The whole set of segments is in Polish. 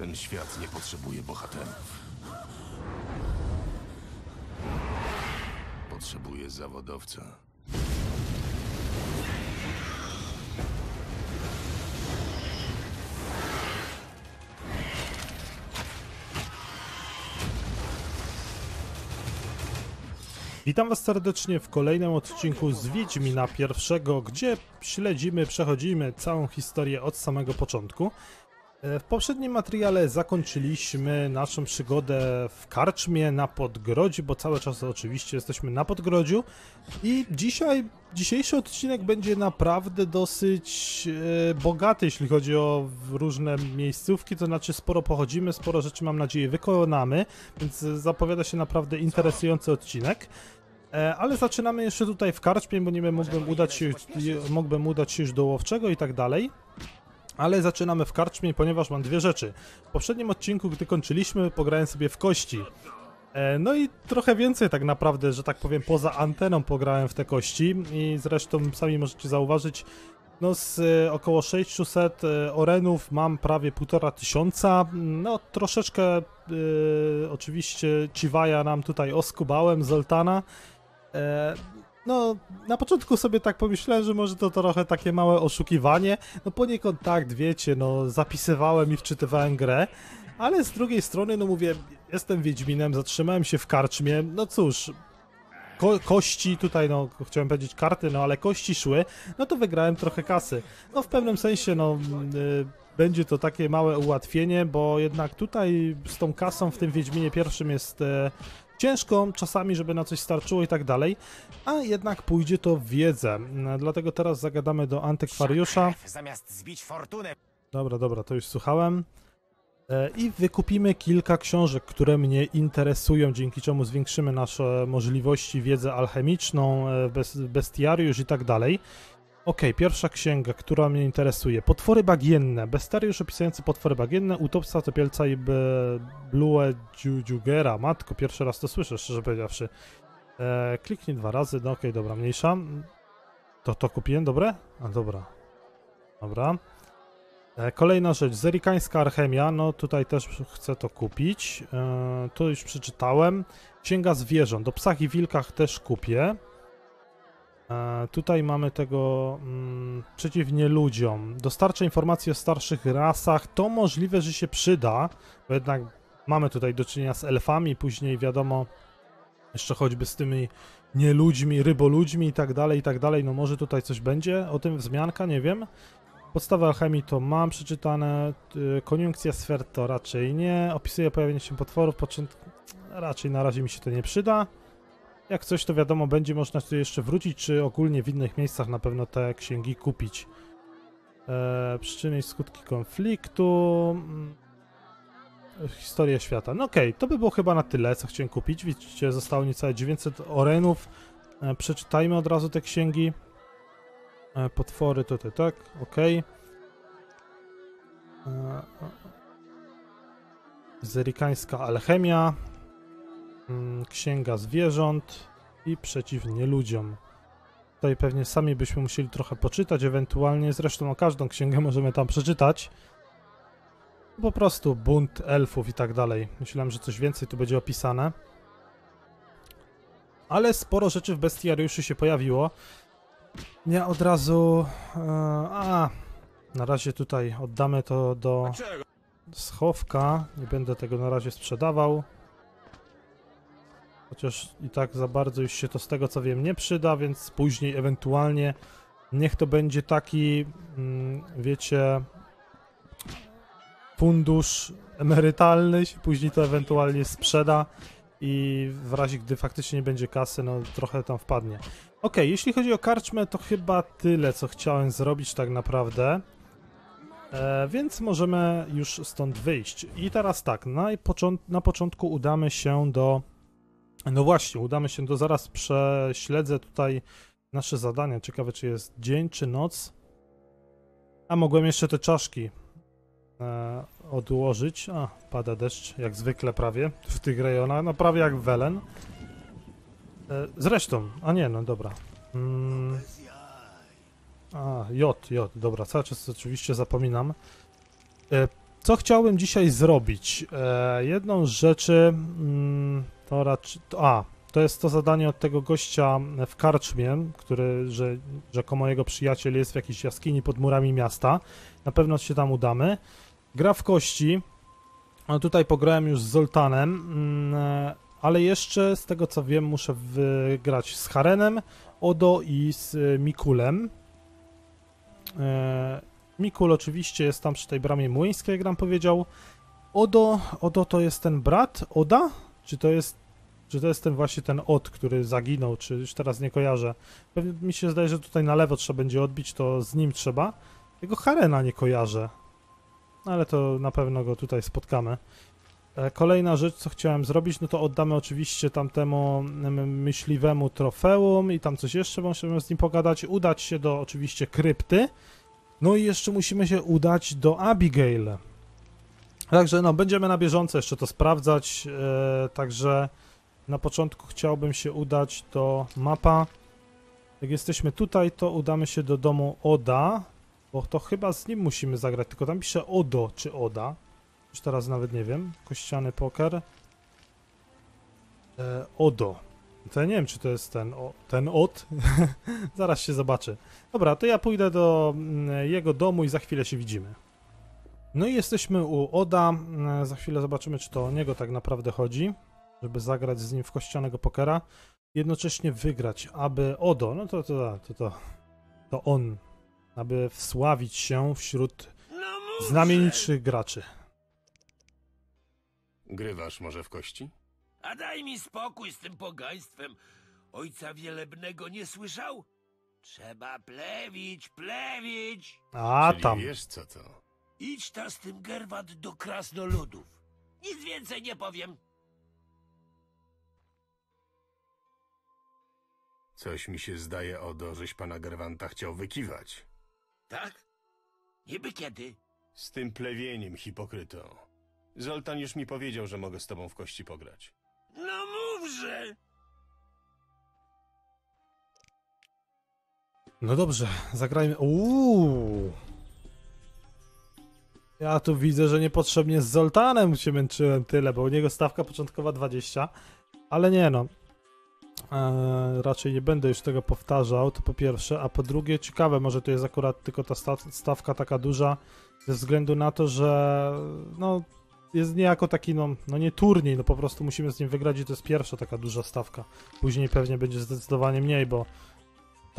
Ten świat nie potrzebuje bohaterów. Potrzebuje zawodowca. Witam Was serdecznie w kolejnym odcinku z Wiedźmina pierwszego, gdzie śledzimy, przechodzimy całą historię od samego początku. E, W poprzednim materiale zakończyliśmy naszą przygodę w karczmie na Podgrodziu, bo cały czas oczywiście jesteśmy na Podgrodziu i dzisiaj, dzisiejszy odcinek będzie naprawdę dosyć e, bogaty, jeśli chodzi o różne miejscówki, to znaczy sporo pochodzimy, sporo rzeczy mam nadzieję wykonamy, więc zapowiada się naprawdę interesujący odcinek. E, Ale zaczynamy jeszcze tutaj w karczmie, bo nie wiem, mógłbym udać się, mógłbym udać się już do łowczego i tak dalej. Ale zaczynamy w karczmie, ponieważ mam dwie rzeczy. W poprzednim odcinku, gdy kończyliśmy, pograłem sobie w kości. E, No i trochę więcej tak naprawdę, że tak powiem, poza anteną pograłem w te kości i zresztą sami możecie zauważyć, no z e, około 600 e, orenów mam prawie półtora tysiąca, no troszeczkę oczywiście Ciwaja nam tutaj oskubałem, Zoltana. No, na początku sobie tak pomyślałem, że może to trochę takie małe oszukiwanie. No poniekąd tak, wiecie, no zapisywałem i wczytywałem grę, ale z drugiej strony, no mówię, jestem Wiedźminem, zatrzymałem się w karczmie, no cóż, ko kości tutaj, no chciałem powiedzieć karty, no ale kości szły, no to wygrałem trochę kasy. No w pewnym sensie, no y, będzie to takie małe ułatwienie, bo jednak tutaj z tą kasą w tym Wiedźminie pierwszym jest e, ciężko czasami, żeby na coś starczyło i tak dalej, a jednak pójdzie to w wiedzę. Dlatego teraz zagadamy do antykwariusza. Zamiast zbić fortunę, Dobra, dobra, to już słuchałem. E, I wykupimy kilka książek, które mnie interesują, dzięki czemu zwiększymy nasze możliwości, wiedzę alchemiczną, e, bes- bestiariusz i tak dalej. Okej, pierwsza księga, która mnie interesuje. Potwory bagienne. Bestiariusz opisujący potwory bagienne, utopca, topielca i blue dziugera. Matko, pierwszy raz to słyszę, szczerze powiedziawszy. E, kliknij dwa razy, no okej, dobra, mniejsza. To, to kupiłem, dobre? A, dobra. Dobra. E, Kolejna rzecz, zerikańska alchemia, no tutaj też chcę to kupić. E, to już przeczytałem. Księga zwierząt, o psach i wilkach też kupię. Tutaj mamy tego mm, przeciwnie ludziom. Dostarcza informacji o starszych rasach. To możliwe, że się przyda, bo jednak mamy tutaj do czynienia z elfami, później wiadomo, jeszcze choćby z tymi nieludźmi, ryboludźmi i tak dalej, i tak dalej. No może tutaj coś będzie, o tym wzmianka, nie wiem. Podstawę alchemii to mam przeczytane, y, koniunkcja sfer to raczej nie, opisuje pojawienie się potworów, począt... raczej na razie mi się to nie przyda. Jak coś to wiadomo, będzie można tu jeszcze wrócić, czy ogólnie w innych miejscach na pewno te księgi kupić. E, przyczyny i skutki konfliktu, mm, historia świata. No okej, to by było chyba na tyle, co chciałem kupić. Widzicie, zostało niecałe 900 orenów. E, przeczytajmy od razu te księgi. E, Potwory tutaj, tak? Okej. E, Zerikańska alchemia. Mm, Księga zwierząt i przeciwnie ludziom. Tutaj pewnie sami byśmy musieli trochę poczytać, ewentualnie. Zresztą o każdą księgę możemy tam przeczytać. Po prostu bunt elfów i tak dalej. Myślałem, że coś więcej tu będzie opisane. Ale sporo rzeczy w bestiariuszu się pojawiło. Ja od razu. E, a, na razie tutaj oddamy to do schowka. Nie będę tego na razie sprzedawał. Chociaż i tak za bardzo już się to z tego co wiem nie przyda, więc później ewentualnie niech to będzie taki, mm, wiecie, fundusz emerytalny, się później to ewentualnie sprzeda i w razie gdy faktycznie nie będzie kasy, no trochę tam wpadnie. Okej, jeśli chodzi o karczmę, to chyba tyle, co chciałem zrobić tak naprawdę. E, więc możemy już stąd wyjść. I teraz tak, na, na początku udamy się do... No właśnie, udamy się do... Zaraz prześledzę tutaj nasze zadania. Ciekawe, czy jest dzień, czy noc. A, mogłem jeszcze te czaszki e, odłożyć. A, pada deszcz, jak zwykle prawie, w tych rejonach. No prawie jak Welen. E, zresztą, a nie, no dobra. Mm. A, J, J, dobra, cały czas oczywiście zapominam. E, co chciałbym dzisiaj zrobić? E, jedną z rzeczy mm, to raczej. A, to jest to zadanie od tego gościa w karczmie, który, że rzekomo jego przyjaciel jest w jakiejś jaskini pod murami miasta. Na pewno się tam udamy. Gra w kości. No tutaj pograłem już z Zoltanem, mm, e, ale jeszcze z tego co wiem muszę wygrać z Harenem, Odo i z e, Mikulem. E, Mikul oczywiście jest tam przy tej bramie młyńskiej, jak nam powiedział. Odo, Odo to jest ten brat Oda? Czy to jest, czy to jest ten właśnie ten Od, który zaginął, czy już teraz nie kojarzę. Pewnie mi się zdaje, że tutaj na lewo trzeba będzie odbić, to z nim trzeba. Jego Harena nie kojarzę. No ale to na pewno go tutaj spotkamy. E, Kolejna rzecz, co chciałem zrobić, no to oddamy oczywiście tamtemu mm, myśliwemu trofeum i tam coś jeszcze, bo musimy z nim pogadać. Udać się do oczywiście krypty. No i jeszcze musimy się udać do Abigail. Także no, będziemy na bieżąco jeszcze to sprawdzać. E, także na początku chciałbym się udać do mapa. Jak jesteśmy tutaj, to udamy się do domu Oda, bo to chyba z nim musimy zagrać, tylko tam pisze Odo czy Oda. Już teraz nawet nie wiem. Kościany poker. E, Odo. To ja nie wiem, czy to jest ten, o, ten od. Zaraz się zobaczy. Dobra, to ja pójdę do mm, jego domu i za chwilę się widzimy. No i jesteśmy u Oda. E, Za chwilę zobaczymy, czy to o niego tak naprawdę chodzi, żeby zagrać z nim w kościanego pokera. Jednocześnie wygrać, aby Odo, no to to, to, to, to on, aby wsławić się wśród znamienitszych graczy. Grywasz może w kości? A daj mi spokój z tym pogaństwem. Ojca wielebnego nie słyszał? Trzeba plewić, plewić. A Czyli tam. wiesz co to? Idź ta z tym Gerwat do krasnoludów. Nic więcej nie powiem. Coś mi się zdaje, Odo, żeś pana Gerwanta chciał wykiwać. Tak? Niby kiedy? Z tym plewieniem, hipokryto. Zoltan już mi powiedział, że mogę z tobą w kości pograć. No mówże! No dobrze, zagrajmy. Uuu. Ja tu widzę, że niepotrzebnie z Zoltanem się męczyłem tyle, bo u niego stawka początkowa 20. Ale nie no. Eee, raczej nie będę już tego powtarzał, to po pierwsze. A po drugie, ciekawe, może to jest akurat tylko ta sta stawka taka duża, ze względu na to, że no jest niejako taki, no, no nie turniej, no po prostu musimy z nim wygrać i to jest pierwsza taka duża stawka. Później pewnie będzie zdecydowanie mniej, bo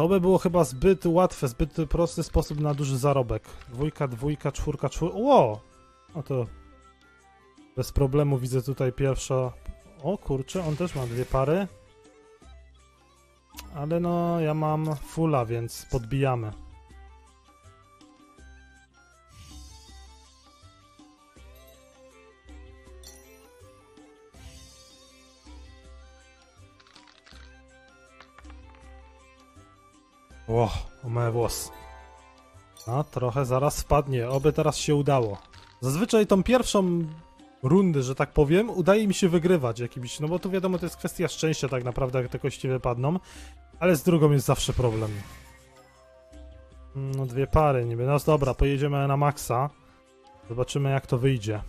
to by było chyba zbyt łatwe, zbyt prosty sposób na duży zarobek. Dwójka, dwójka, czwórka, czwórka. Ło! No to bez problemu widzę tutaj pierwsza. O kurczę, on też ma dwie pary. Ale no, ja mam fulla, więc podbijamy. Ło, o moje włos. A, trochę zaraz wpadnie, oby teraz się udało. Zazwyczaj tą pierwszą rundę, że tak powiem, udaje mi się wygrywać jakimś, no bo tu wiadomo, to jest kwestia szczęścia tak naprawdę, jak te kości wypadną, ale z drugą jest zawsze problem. No dwie pary niby, no dobra, pojedziemy na maksa. Zobaczymy jak to wyjdzie.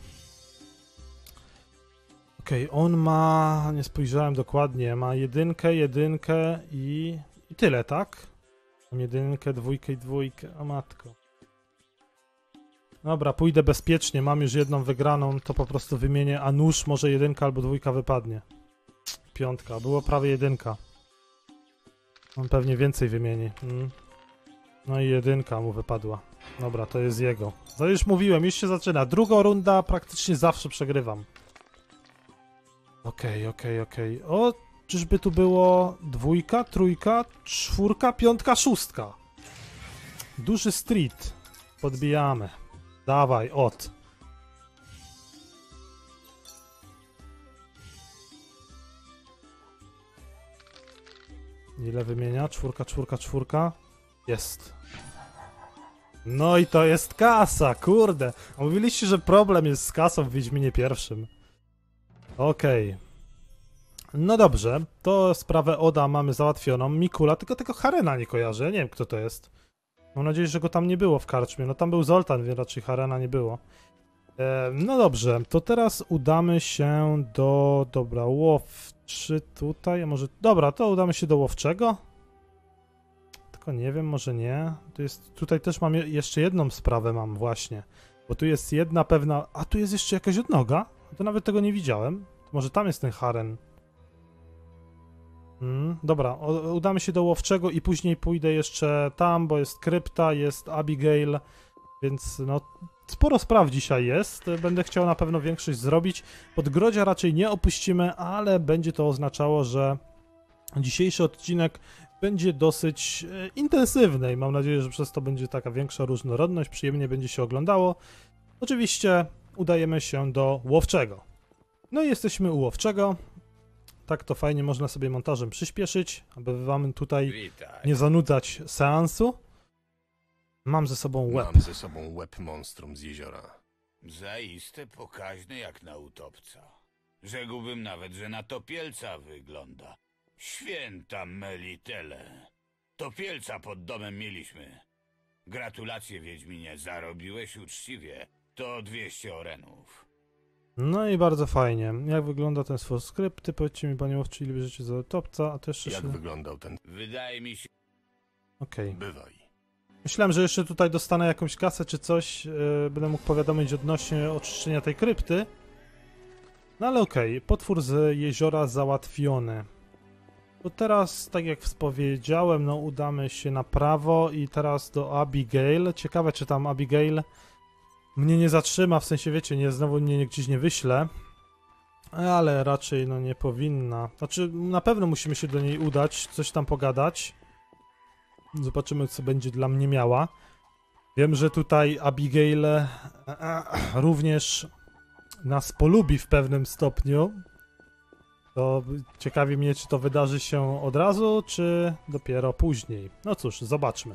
Okej, on ma, nie spojrzałem dokładnie, ma jedynkę, jedynkę i, i tyle, tak? Mam jedynkę, dwójkę i dwójkę. O matko. Dobra, pójdę bezpiecznie. Mam już jedną wygraną, to po prostu wymienię. A nóż może jedynka albo dwójka wypadnie. Piątka. Było prawie jedynka. On pewnie więcej wymieni. Mm. No i jedynka mu wypadła. Dobra, to jest jego. To już mówiłem, już się zaczyna. Druga runda praktycznie zawsze przegrywam. Okej, okej, okej. O, Czyżby tu było dwójka, trójka, czwórka, piątka, szóstka. Duży street. Podbijamy. Dawaj, od. Ile wymienia? Czwórka, czwórka, czwórka. Jest. No i to jest kasa, kurde. Mówiliście, że problem jest z kasą w Wiedźminie pierwszym. Okej. No dobrze, to sprawę Oda mamy załatwioną. Mikula, tylko tego Harena nie kojarzę, ja nie wiem kto to jest. Mam nadzieję, że go tam nie było w karczmie. No tam był Zoltan, więc raczej Harena nie było. E, no dobrze, to teraz udamy się do. Dobra, łowczy tutaj, a może. Dobra, to udamy się do łowczego. Tylko nie wiem, może nie. Tu jest, tutaj też mam je, jeszcze jedną sprawę, mam właśnie. Bo tu jest jedna pewna. A tu jest jeszcze jakaś odnoga? To nawet tego nie widziałem. To może tam jest ten haren. Mm, dobra, udamy się do łowczego i później pójdę jeszcze tam, bo jest krypta, jest Abigail, więc no sporo spraw dzisiaj jest. Będę chciał na pewno większość zrobić. Podgrodzia raczej nie opuścimy, ale będzie to oznaczało, że dzisiejszy odcinek będzie dosyć e, intensywny i mam nadzieję, że przez to będzie taka większa różnorodność, przyjemnie będzie się oglądało. Oczywiście udajemy się do łowczego. No i jesteśmy u łowczego. Tak to fajnie można sobie montażem przyspieszyć, aby wam tutaj Witaj. nie zanudzać seansu. Mam ze sobą łeb. Mam ze sobą łeb monstrum z jeziora. Zaiste pokaźny jak na utopca. Rzekłbym nawet, że na topielca wygląda. Święta melitele. Topielca pod domem mieliśmy. Gratulacje, Wiedźminie, zarobiłeś uczciwie. To 200 orenów. No i bardzo fajnie. Jak wygląda ten swój skrypty? Powiedzcie mi, panie łowczy, ile bierzecie za topca, a też Jak jeszcze... wyglądał ten... Wydaje mi się, Okej. Bywaj. Myślałem, że jeszcze tutaj dostanę jakąś kasę czy coś, yy, będę mógł powiadomić odnośnie oczyszczenia tej krypty. No ale okej, potwór z jeziora załatwiony. To teraz, tak jak wspowiedziałem, no udamy się na prawo i teraz do Abigail. Ciekawe, czy tam Abigail mnie nie zatrzyma, w sensie wiecie, nie znowu mnie gdzieś nie wyśle. Ale raczej no nie powinna. Znaczy, na pewno musimy się do niej udać, coś tam pogadać. Zobaczymy, co będzie dla mnie miała. Wiem, że tutaj Abigail e, e, również nas polubi w pewnym stopniu. To ciekawi mnie, czy to wydarzy się od razu, czy dopiero później. No cóż, zobaczmy.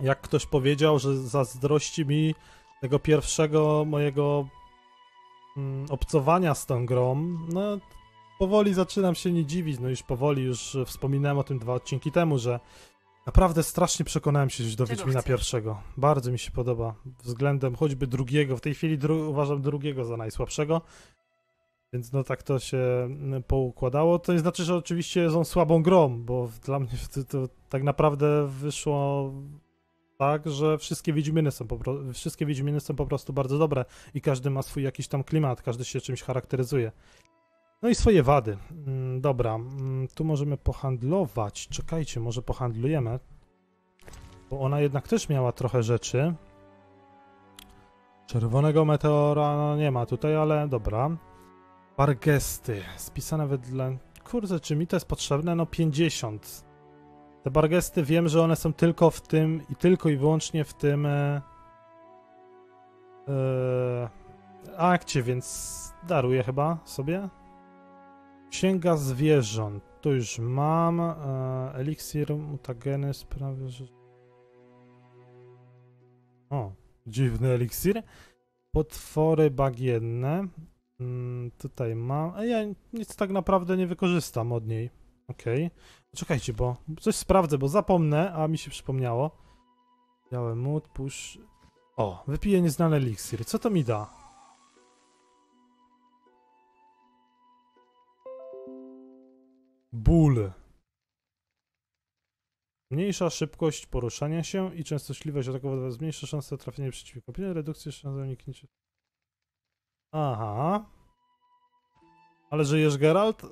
Jak ktoś powiedział, że zazdrości mi tego pierwszego mojego mm, obcowania z tą grą, no powoli zaczynam się nie dziwić, no już powoli, już wspominałem o tym dwa odcinki temu, że naprawdę strasznie przekonałem się do Czego Wiedźmina chcesz? pierwszego. Bardzo mi się podoba, względem choćby drugiego, w tej chwili dru uważam drugiego za najsłabszego, więc no tak to się mm, poukładało. To nie znaczy, że oczywiście są słabą grą, bo dla mnie to, to tak naprawdę wyszło tak, że wszystkie Wiedźminy są po wszystkie Wiedźminy są po prostu bardzo dobre i każdy ma swój jakiś tam klimat, każdy się czymś charakteryzuje. No i swoje wady. Mm, Dobra, mm, tu możemy pohandlować. Czekajcie, może pohandlujemy. Bo ona jednak też miała trochę rzeczy. Czerwonego meteora no nie ma tutaj, ale dobra. Bargesty. Spisane wedle... Kurde, czy mi to jest potrzebne? No 50. Te bargesty wiem, że one są tylko w tym i tylko i wyłącznie w tym e, e, akcie, więc daruję chyba sobie. Księga zwierząt. Tu już mam. E, eliksir mutageny sprawia, że. O, dziwny eliksir. Potwory bagienne. Mm, tutaj mam. A ja nic tak naprawdę nie wykorzystam od niej. Okej. Czekajcie, bo coś sprawdzę, bo zapomnę, a mi się przypomniało. Biały mód, push. O, wypiję nieznany eliksir. Co to mi da? Ból. Mniejsza szybkość poruszania się i częstotliwość atakowa zmniejsza szanse trafienia przeciwnika. Redukcja szans uniknięcia. Aha. Ale żyjesz, Geralt?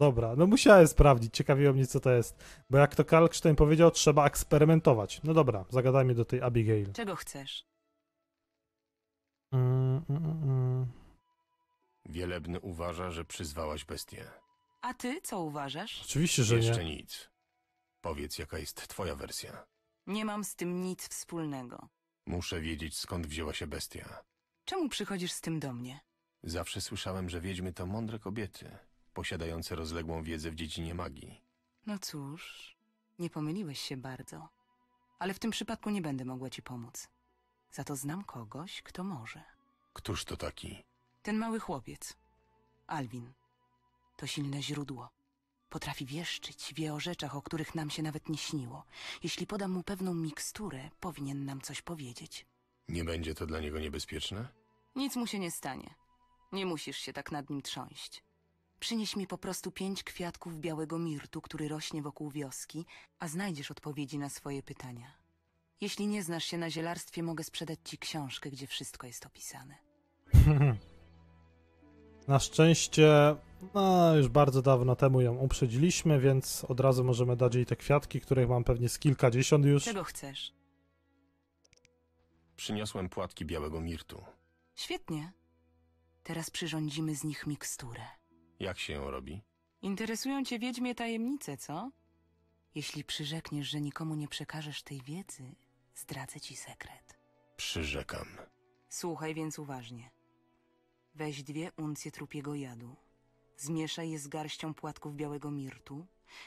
Dobra, no musiałem sprawdzić, ciekawiło mnie co to jest. Bo jak to Kalkstein powiedział, trzeba eksperymentować. No dobra, zagadajmy do tej Abigail. Czego chcesz? Mm, mm, mm, mm. Wielebny uważa, że przyzwałaś bestię. A ty co uważasz? Oczywiście, że Jeszcze nie. nic. Powiedz, jaka jest twoja wersja. Nie mam z tym nic wspólnego. Muszę wiedzieć, skąd wzięła się bestia. Czemu przychodzisz z tym do mnie? Zawsze słyszałem, że wiedźmy to mądre kobiety, posiadające rozległą wiedzę w dziedzinie magii. No cóż, nie pomyliłeś się bardzo. Ale w tym przypadku nie będę mogła ci pomóc. Za to znam kogoś, kto może. Któż to taki? Ten mały chłopiec. Alwin. To silne źródło. Potrafi wieszczyć, wie o rzeczach, o których nam się nawet nie śniło. Jeśli podam mu pewną miksturę, powinien nam coś powiedzieć. Nie będzie to dla niego niebezpieczne? Nic mu się nie stanie. Nie musisz się tak nad nim trząść. Przynieś mi po prostu pięć kwiatków białego mirtu, który rośnie wokół wioski, a znajdziesz odpowiedzi na swoje pytania. Jeśli nie znasz się na zielarstwie, mogę sprzedać ci książkę, gdzie wszystko jest opisane. Na szczęście, no już bardzo dawno temu ją uprzedziliśmy, więc od razu możemy dać jej te kwiatki, których mam pewnie z kilkadziesiąt już. Czego chcesz? Przyniosłem płatki białego mirtu. Świetnie. Teraz przyrządzimy z nich miksturę. Jak się ją robi? Interesują cię wiedźmie tajemnice, co? Jeśli przyrzekniesz, że nikomu nie przekażesz tej wiedzy, zdradzę ci sekret. Przyrzekam. Słuchaj więc uważnie. Weź dwie uncje trupiego jadu. Zmieszaj je z garścią płatków białego mirtu.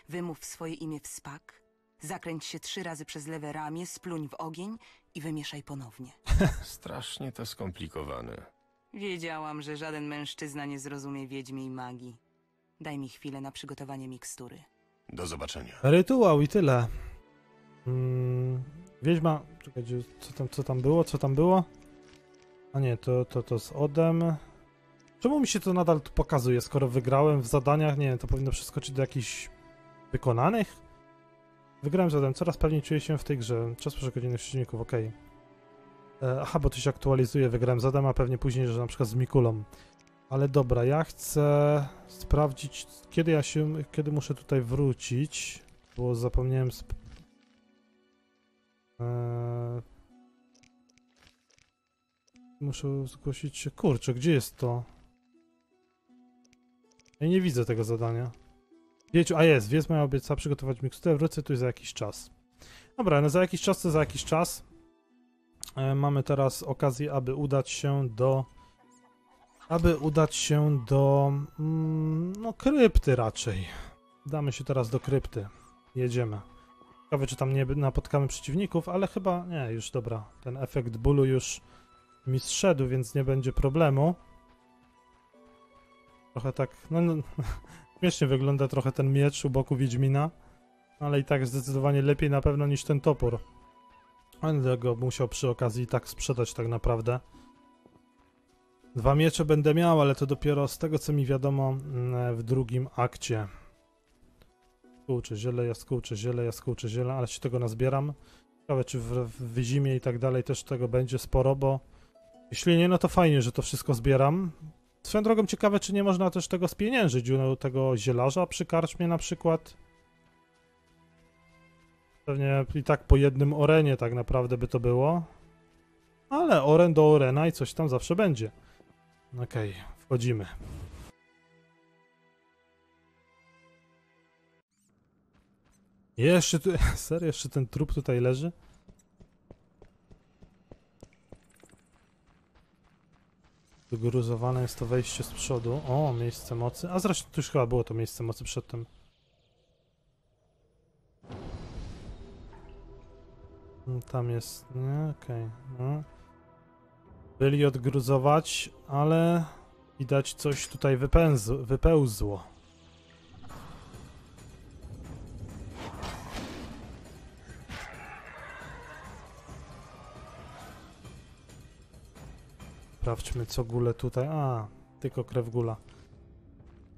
Wymów swoje imię w spak. Zakręć się trzy razy przez lewe ramię, spluń w ogień i wymieszaj ponownie. Strasznie to skomplikowane. Wiedziałam, że żaden mężczyzna nie zrozumie wiedźmiej magii. Daj mi chwilę na przygotowanie mikstury. Do zobaczenia. Rytuał i tyle. Mm, wiedźma. Czekajcie, co tam, co tam było? Co tam było? A nie, to, to, to z Odem. Czemu mi się to nadal tu pokazuje? Skoro wygrałem w zadaniach, nie wiem, to powinno przeskoczyć do jakichś wykonanych? Wygrałem z Odem, coraz pewniej czuję się w tej grze. Czas przegodziny przeciwników, okej. E, Aha, bo to się aktualizuje. Wygrałem z Odem, a pewnie później, że na przykład z Mikulą. Ale dobra, ja chcę sprawdzić, kiedy ja się, kiedy muszę tutaj wrócić, bo zapomniałem sp... Eee... Muszę zgłosić się, kurczę, gdzie jest to? Ja nie widzę tego zadania. Wiecie, a jest, jest moja obiecała przygotować miksturę, wrócę tu za jakiś czas. Dobra, no za jakiś czas to za jakiś czas. E, mamy teraz okazję, aby udać się do aby udać się do mm, no krypty raczej. Damy się teraz do krypty. Jedziemy. Ciekawe, czy tam nie napotkamy przeciwników, ale chyba nie, już dobra. Ten efekt bólu już mi zszedł, więc nie będzie problemu. Trochę tak, no, no śmiesznie wygląda trochę ten miecz u boku Wiedźmina, ale i tak zdecydowanie lepiej na pewno niż ten topór. Będę go musiał przy okazji tak sprzedać tak naprawdę. Dwa miecze będę miał, ale to dopiero z tego, co mi wiadomo mm, w drugim akcie. Jaskółcze ziele, jaskółcze ziele, jaskółcze ziele, ale się tego nazbieram. Ciekawe, czy w, w zimie i tak dalej też tego będzie sporo, bo jeśli nie, no to fajnie, że to wszystko zbieram. Swoją drogą ciekawe, czy nie można też tego spieniężyć u tego zielarza przy karczmie na przykład. Pewnie i tak po jednym orenie tak naprawdę by to było. Ale oren do orena i coś tam zawsze będzie. Okej, wchodzimy. Jeszcze tu... Serio? Jeszcze ten trup tutaj leży? Wygruzowane jest to wejście z przodu. O, miejsce mocy. A zresztą tu już chyba było to miejsce mocy przedtem. Mm, Tam jest... Nie, okej. No. Byli odgruzować, ale widać coś tutaj wypełzło. Sprawdźmy co gule tutaj. A, tylko krew gula.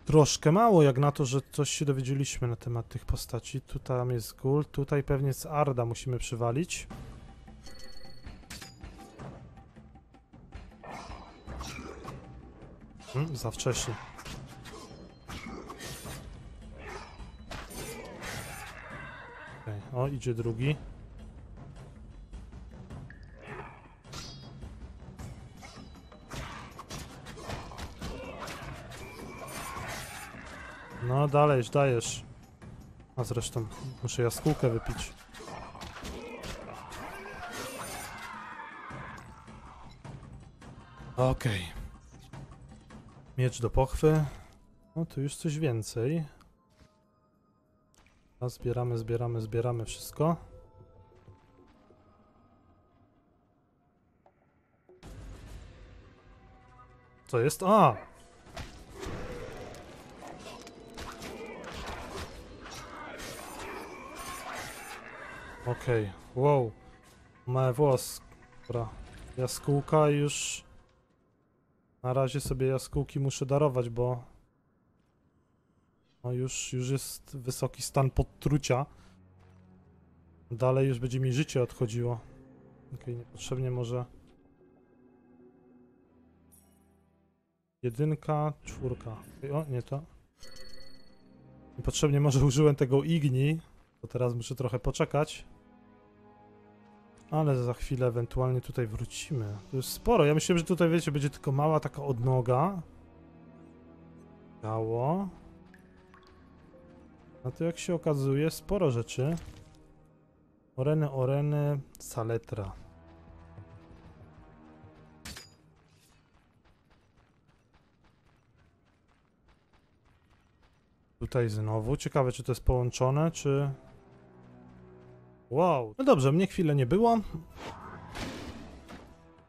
Troszkę mało jak na to, że coś się dowiedzieliśmy na temat tych postaci. Tu tam jest gul, tutaj pewnie z Arda musimy przywalić. Hmm, za wcześnie. Okej, O, idzie drugi. No, dalej, dajesz. A zresztą muszę jaskółkę wypić. Okej. Miecz do pochwy. No tu już coś więcej. A zbieramy, zbieramy, zbieramy wszystko. Co jest? A! Okej, wow. Małe włos. Dobra. Jaskółka już... Na razie sobie jaskółki muszę darować, bo... No już, już jest wysoki stan podtrucia. Dalej już będzie mi życie odchodziło. Okej, niepotrzebnie może... Jedynka, czwórka. O, nie to. Niepotrzebnie może użyłem tego igni, to teraz muszę trochę poczekać. Ale za chwilę ewentualnie tutaj wrócimy. To jest sporo. Ja myślałem, że tutaj, wiecie, będzie tylko mała taka odnoga. Ciało. A to jak się okazuje, sporo rzeczy. Oreny, oreny, saletra. Tutaj znowu. Ciekawe, czy to jest połączone, czy... Wow. No dobrze, mnie chwilę nie było.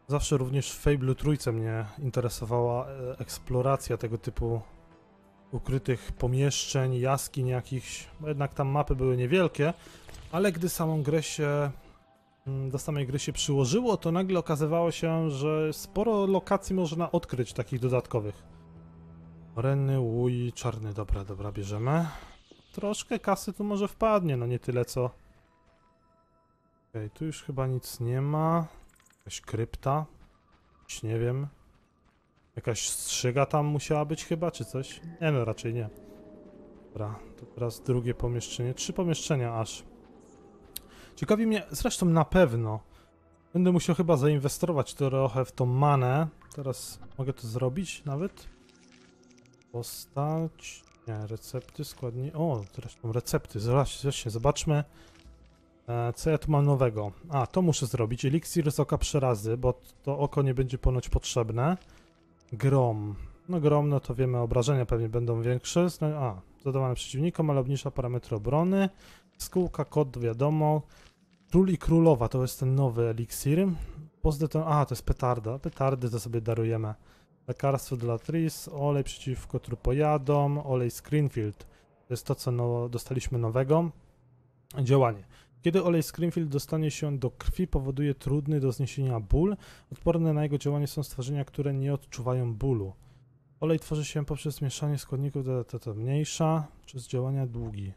Zawsze również w Fable trójce mnie interesowała e, eksploracja tego typu ukrytych pomieszczeń, jaskiń jakichś, bo jednak tam mapy były niewielkie, ale gdy samą grę się mm, do samej gry się przyłożyło, to nagle okazywało się, że sporo lokacji można odkryć takich dodatkowych. Renny, łój, czarny, dobra, dobra, bierzemy. Troszkę kasy tu może wpadnie, no nie tyle co... Okej, tu już chyba nic nie ma. Jakaś krypta. Nie wiem. Jakaś strzyga tam musiała być chyba, czy coś? Nie no, raczej nie. Dobra, to teraz drugie pomieszczenie. Trzy pomieszczenia aż. Ciekawi mnie, zresztą na pewno. Będę musiał chyba zainwestować trochę w tą manę. Teraz mogę to zrobić nawet. Postać. Nie, recepty, składni. O, zresztą recepty. Zobaczcie, zobaczmy. E, co ja tu mam nowego? A, to muszę zrobić. Eliksir z oka przerazy, bo to oko nie będzie ponoć potrzebne. Grom. No grom, no to wiemy, obrażenia pewnie będą większe. Zna- A, zadawane przeciwnikom, ale obniża parametry obrony. Skółka, kod, wiadomo. Król i królowa, to jest ten nowy eliksir. Pozdeton... A, to jest petarda. Petardy to sobie darujemy. Lekarstwo dla Tris, olej przeciwko trupojadom, olej Screenfield. To jest to, co no, dostaliśmy nowego. Działanie. Kiedy olej Screenfield dostanie się do krwi, powoduje trudny do zniesienia ból. Odporne na jego działanie są stworzenia, które nie odczuwają bólu. Olej tworzy się poprzez mieszanie składników, to mniejsza, przez działania długi.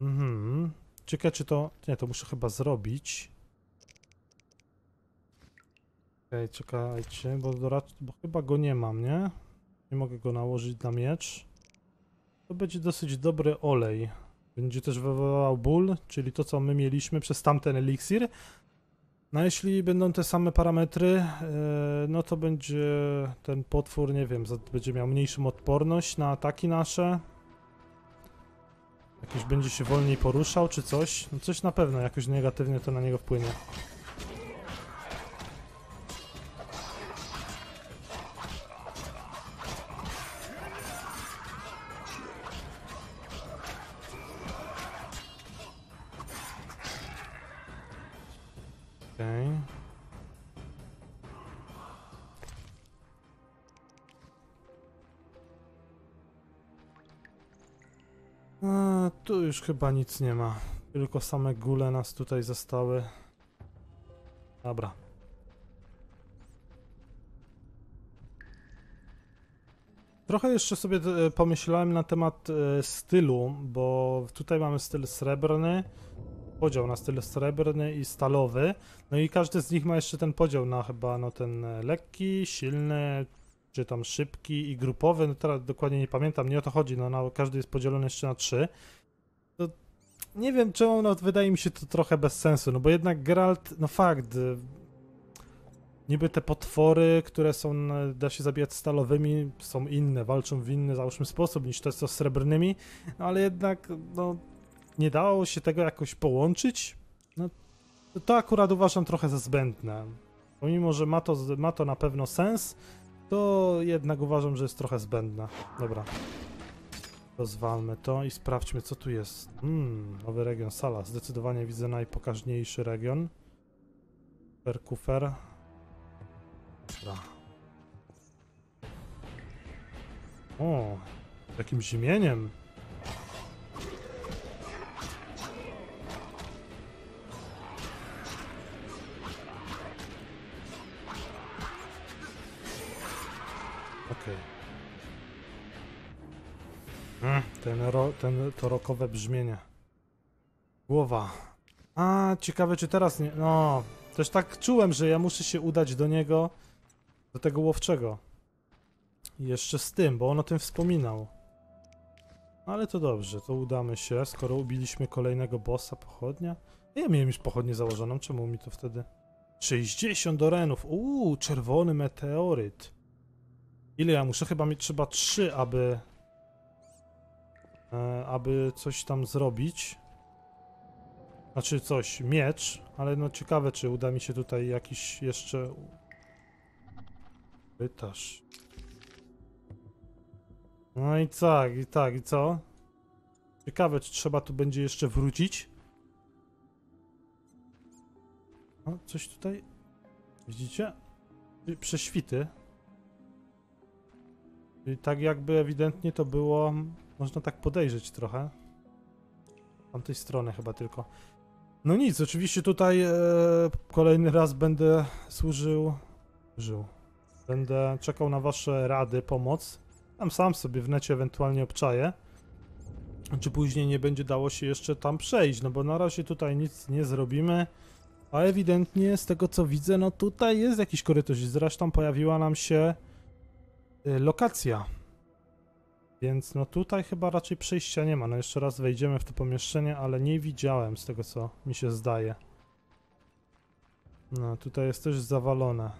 Mhm. Ciekawe, czy to... Nie, to muszę chyba zrobić. Okej, czekajcie, bo, do, rac- bo chyba go nie mam, nie? Nie mogę go nałożyć na miecz. To będzie dosyć dobry olej. Będzie też wywoływał ból, czyli to, co my mieliśmy przez tamten eliksir. No jeśli będą te same parametry, e, no to będzie ten potwór, nie wiem, będzie miał mniejszą odporność na ataki nasze. Jakiś będzie się wolniej poruszał, czy coś. No coś na pewno jakoś negatywnie to na niego wpłynie. Okej. A, tu już chyba nic nie ma. Tylko same gule nas tutaj zostały. Dobra. Trochę jeszcze sobie e, pomyślałem na temat e, stylu, bo tutaj mamy styl srebrny, podział na styl srebrny i stalowy. No i każdy z nich ma jeszcze ten podział na chyba no ten e, lekki, silny, czy tam szybki i grupowy. No teraz dokładnie nie pamiętam, nie o to chodzi. No, każdy jest podzielony jeszcze na trzy. To nie wiem czemu, no wydaje mi się to trochę bez sensu, no bo jednak Geralt, no fakt, y, niby te potwory, które są, y, da się zabijać stalowymi, są inne, walczą w inny, załóżmy, sposób niż te, co srebrnymi, no ale jednak, no, nie dało się tego jakoś połączyć, no, to, akurat uważam trochę za zbędne. Pomimo, że ma to, ma to na pewno sens, to jednak uważam, że jest trochę zbędne. Dobra. Rozwalmy to i sprawdźmy, co tu jest. Hmm, nowy region, sala. Zdecydowanie widzę najpokaźniejszy region. Perkufer. Dobra. O, jakimś imieniem. Okej. Mm, ten, ro, ten to rokowe brzmienie. Głowa. A, ciekawe czy teraz nie... No, też tak czułem, że ja muszę się udać do niego, do tego łowczego. Jeszcze z tym, bo on o tym wspominał. Ale to dobrze, to udamy się, skoro ubiliśmy kolejnego bossa pochodnia. Ja miałem już pochodnię założoną, czemu mi to wtedy... 60 orenów, uuu, czerwony meteoryt. Ile ja muszę? Chyba mieć trzeba 3, aby... E, aby coś tam zrobić. Znaczy coś, miecz, ale no ciekawe, czy uda mi się tutaj jakiś jeszcze... Pytasz. No i tak, i tak, i co? Ciekawe, czy trzeba tu będzie jeszcze wrócić? O, coś tutaj... Widzicie? Prześwity. Czyli tak jakby ewidentnie to było... Można tak podejrzeć trochę. Z tamtej strony chyba tylko. No nic, oczywiście tutaj e, kolejny raz będę służył... Żył. Będę czekał na wasze rady, pomoc. Tam sam sobie w necie ewentualnie obczaję. Czy później nie będzie dało się jeszcze tam przejść, no bo na razie tutaj nic nie zrobimy. A ewidentnie z tego co widzę, no tutaj jest jakiś korytarz. Zresztą pojawiła nam się lokacja. Więc no tutaj chyba raczej przejścia nie ma. No jeszcze raz wejdziemy w to pomieszczenie, ale nie widziałem z tego co mi się zdaje. No tutaj jest też zawalone.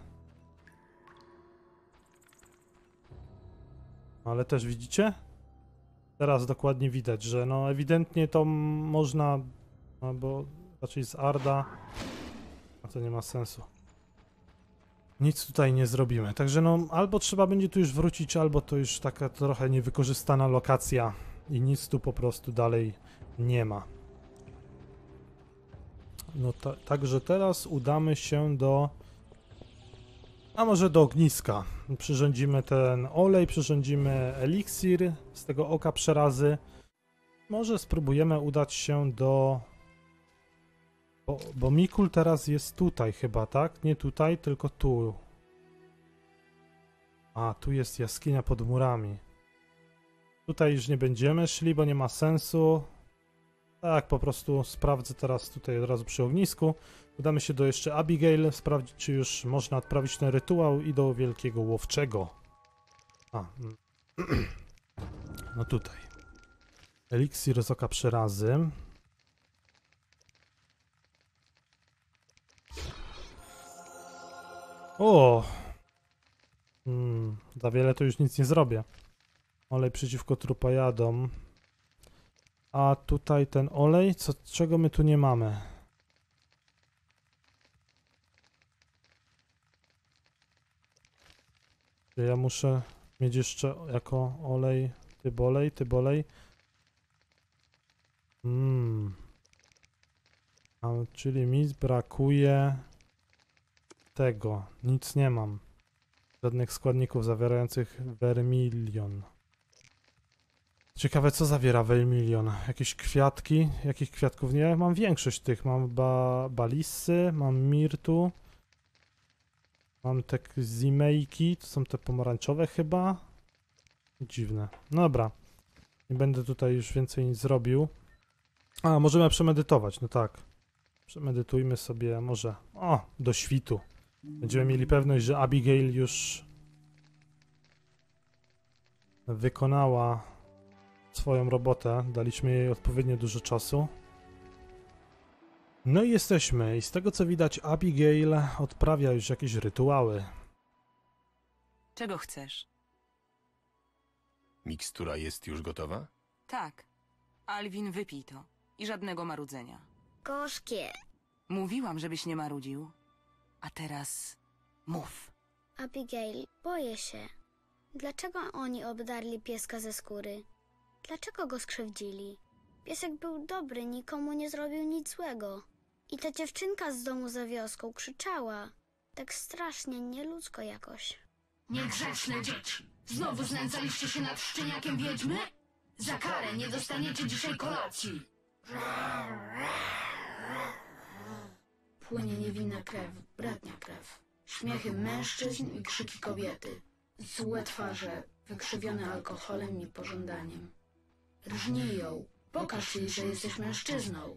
Ale też widzicie? Teraz dokładnie widać, że no ewidentnie to można, no bo raczej z Arda, a to nie ma sensu. Nic tutaj nie zrobimy, także no albo trzeba będzie tu już wrócić, albo to już taka trochę niewykorzystana lokacja i nic tu po prostu dalej nie ma. No ta, także teraz udamy się do a może do ogniska. Przyrządzimy ten olej, przyrządzimy eliksir z tego oka przerazy. Może spróbujemy udać się do... Bo, bo Mikul teraz jest tutaj chyba, tak? Nie tutaj, tylko tu. A, tu jest jaskinia pod murami. Tutaj już nie będziemy szli, bo nie ma sensu. Tak, po prostu sprawdzę teraz tutaj od razu przy ognisku. Udamy się do jeszcze Abigail, sprawdzić czy już można odprawić ten rytuał i do wielkiego łowczego. A, mm. no tutaj. Eliksir z oka przerazy. O! Hmm, za wiele to już nic nie zrobię. Olej przeciwko trupojadom. A tutaj ten olej, co, czego my tu nie mamy? Ja muszę mieć jeszcze jako olej, tybolej, tybolej? Mmm. Czyli mi brakuje tego. Nic nie mam. Żadnych składników zawierających vermilion. Ciekawe, co zawiera vermilion. Jakieś kwiatki? Jakich kwiatków? Nie, mam większość tych. Mam ba balisy, mam mirtu. Mam te zimejki, to są te pomarańczowe chyba. Dziwne. No dobra. Nie będę tutaj już więcej nic zrobił. A, możemy przemedytować, no tak. Przemedytujmy sobie może. O, do świtu. Będziemy mieli pewność, że Abigail już wykonała swoją robotę. Daliśmy jej odpowiednio dużo czasu. No i jesteśmy. I z tego co widać, Abigail odprawia już jakieś rytuały. Czego chcesz? Mikstura jest już gotowa? Tak. Alwin, wypij to. I żadnego marudzenia. Gorzkie. Mówiłam, żebyś nie marudził. A teraz mów. Abigail, boję się. Dlaczego oni obdarli pieska ze skóry? Dlaczego go skrzywdzili? Piesek był dobry, nikomu nie zrobił nic złego. I ta dziewczynka z domu za wioską krzyczała. Tak strasznie, nieludzko jakoś. Niegrzeczne dzieci! Znowu znęcaliście się nad szczeniakiem wiedźmy? Za karę nie dostaniecie dzisiaj kolacji! Płynie niewinna krew, bratnia krew. Śmiechy mężczyzn i krzyki kobiety. Złe twarze, wykrzywione alkoholem i pożądaniem. Rżnij ją, pokaż jej, że jesteś mężczyzną.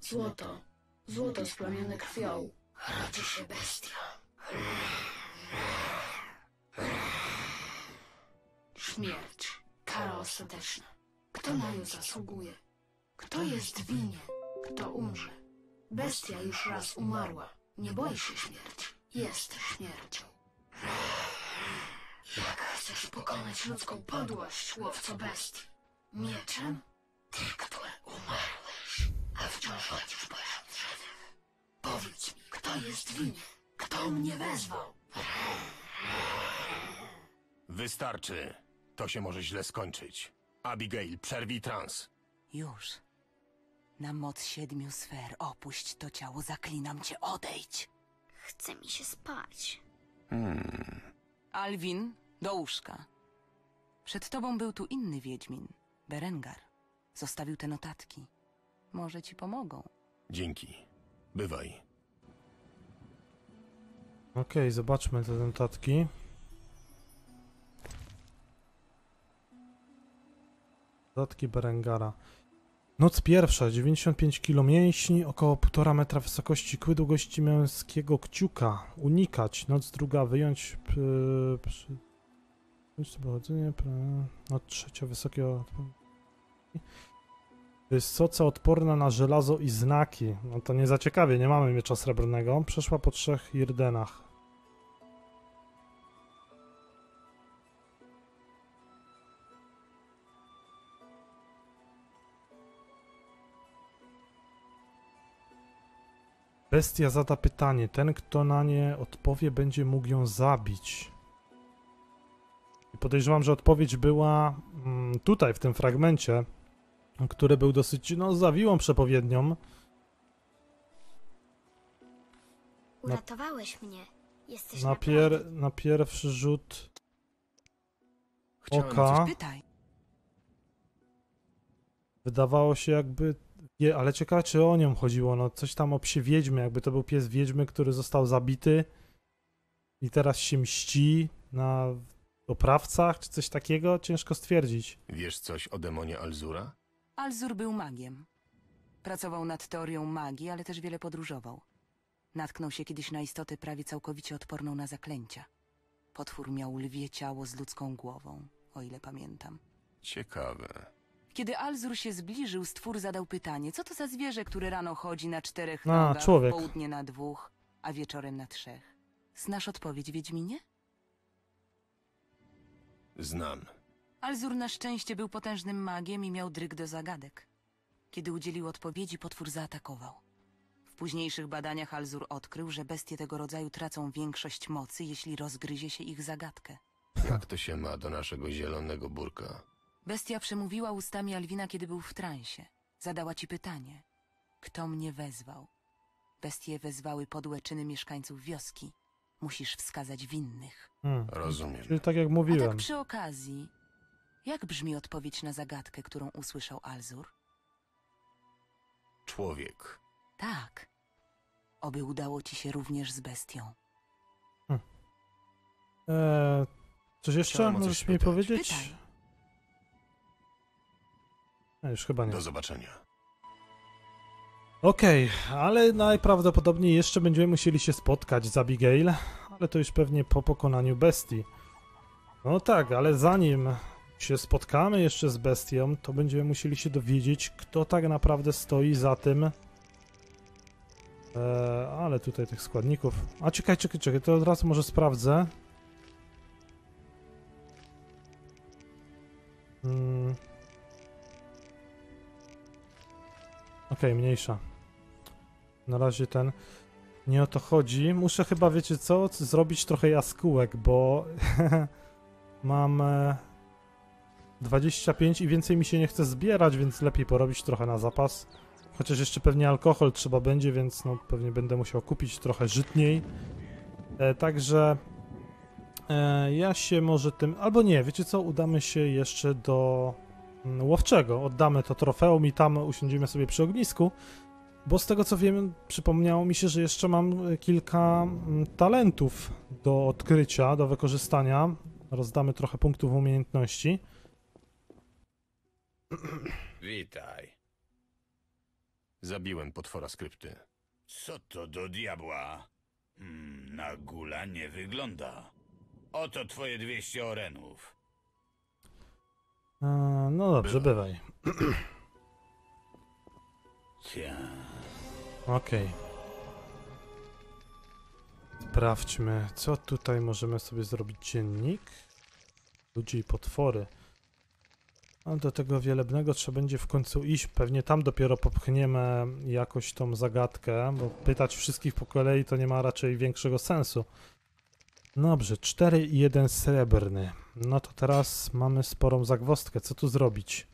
Złoto, złoto splamione krwią. Rodzi się bestia. Śmierć, kara ostateczna. Kto na nią zasługuje? Kto jest winien? Kto umrze? Bestia już raz umarła. Nie boi się śmierci. Jest śmiercią. Jak chcesz pokonać ludzką podłość, łowco bestii? Mieczem? Ty, który umarłeś, a wciąż chodzisz po drzew. Powiedz mi, kto jest winien? Kto mnie wezwał? Wystarczy. To się może źle skończyć. Abigail, przerwij trans. Już. Na moc siedmiu sfer opuść to ciało, zaklinam cię, odejdź. Chce mi się spać. Alwin, do łóżka. Przed tobą był tu inny wiedźmin, Berengar. Zostawił te notatki. Może ci pomogą. Dzięki. Bywaj. Okej, zobaczmy te notatki. Notatki Berengara. Noc pierwsza, 95 kg mięśni, około 1,5 metra wysokości kły długości męskiego kciuka. Unikać. Noc druga, wyjąć... Przy, przy, pochodzenie... Noc trzecia, wysokiego... Wysoce odporna na żelazo i znaki. No to nie za ciekawie, nie mamy miecza srebrnego. Przeszła po trzech Irdenach. Bestia zada pytanie. Ten, kto na nie odpowie, będzie mógł ją zabić. I podejrzewam, że odpowiedź była mm, tutaj, w tym fragmencie, który był dosyć, no, zawiłą przepowiednią. Uratowałeś mnie. Jesteś Na, pier, na pierwszy rzut Chciałem oka coś- Pytaj. wydawało się jakby... Je, ale ciekawe, czy o nią chodziło. No, coś tam o psie wiedźmy, jakby to był pies wiedźmy, który został zabity i teraz się mści na oprawcach, czy coś takiego. Ciężko stwierdzić. Wiesz coś o demonie Alzura? Alzur był magiem. Pracował nad teorią magii, ale też wiele podróżował. Natknął się kiedyś na istotę prawie całkowicie odporną na zaklęcia. Potwór miał lwie ciało z ludzką głową, o ile pamiętam. Ciekawe. Kiedy Alzur się zbliżył, stwór zadał pytanie, co to za zwierzę, które rano chodzi na czterech A, nogach, człowiek. południe na dwóch, a wieczorem na trzech. Znasz odpowiedź, Wiedźminie? Znam. Alzur na szczęście był potężnym magiem i miał dryg do zagadek. Kiedy udzielił odpowiedzi, potwór zaatakował. W późniejszych badaniach Alzur odkrył, że bestie tego rodzaju tracą większość mocy, jeśli rozgryzie się ich zagadkę. Jak to się ma do naszego zielonego burka? Bestia przemówiła ustami Alwina, kiedy był w transie. Zadała ci pytanie. Kto mnie wezwał? Bestie wezwały podłe czyny mieszkańców wioski. Musisz wskazać winnych. Hmm. Rozumiem. Czyli tak jak A mówiłem. tak przy okazji, jak brzmi odpowiedź na zagadkę, którą usłyszał Alzur? Człowiek. Tak. Oby udało ci się również z bestią. Eee, coś jeszcze Chciałem o coś możesz mi spytać. powiedzieć? Pytaj. A już chyba nie. Do zobaczenia. Okej, ale najprawdopodobniej jeszcze będziemy musieli się spotkać z Abigail, ale to już pewnie po pokonaniu bestii. No tak, ale zanim się spotkamy jeszcze z bestią, to będziemy musieli się dowiedzieć, kto tak naprawdę stoi za tym. Eee, ale tutaj tych składników. A czekaj, czekaj, czekaj, to od razu może sprawdzę. Okej, mniejsza. Na razie ten. Nie o to chodzi. Muszę chyba, wiecie co, zrobić trochę jaskółek, bo mam e, 25 i więcej mi się nie chce zbierać, więc lepiej porobić trochę na zapas. Chociaż jeszcze pewnie alkohol trzeba będzie, więc no pewnie będę musiał kupić trochę żytniej. E, także e, ja się może tym. Albo nie, wiecie co, udamy się jeszcze do łowczego. Oddamy to trofeum i tam usiądziemy sobie przy ognisku. Bo z tego co wiem, przypomniało mi się, że jeszcze mam e, kilka mm, talentów do odkrycia, do wykorzystania. rozdamy trochę punktów umiejętności. Witaj. Zabiłem potwora skrypty. Co to do diabła? Hmm, na gula nie wygląda. Oto twoje 200 orenów. No dobrze, bywaj. Okej. Sprawdźmy, co tutaj możemy sobie zrobić. Dziennik. Ludzie i potwory. A do tego wielebnego trzeba będzie w końcu iść. Pewnie tam dopiero popchniemy jakoś tą zagadkę, bo pytać wszystkich po kolei to nie ma raczej większego sensu. Dobrze, 4 i 1 srebrny. No to teraz mamy sporą zagwozdkę. Co tu zrobić?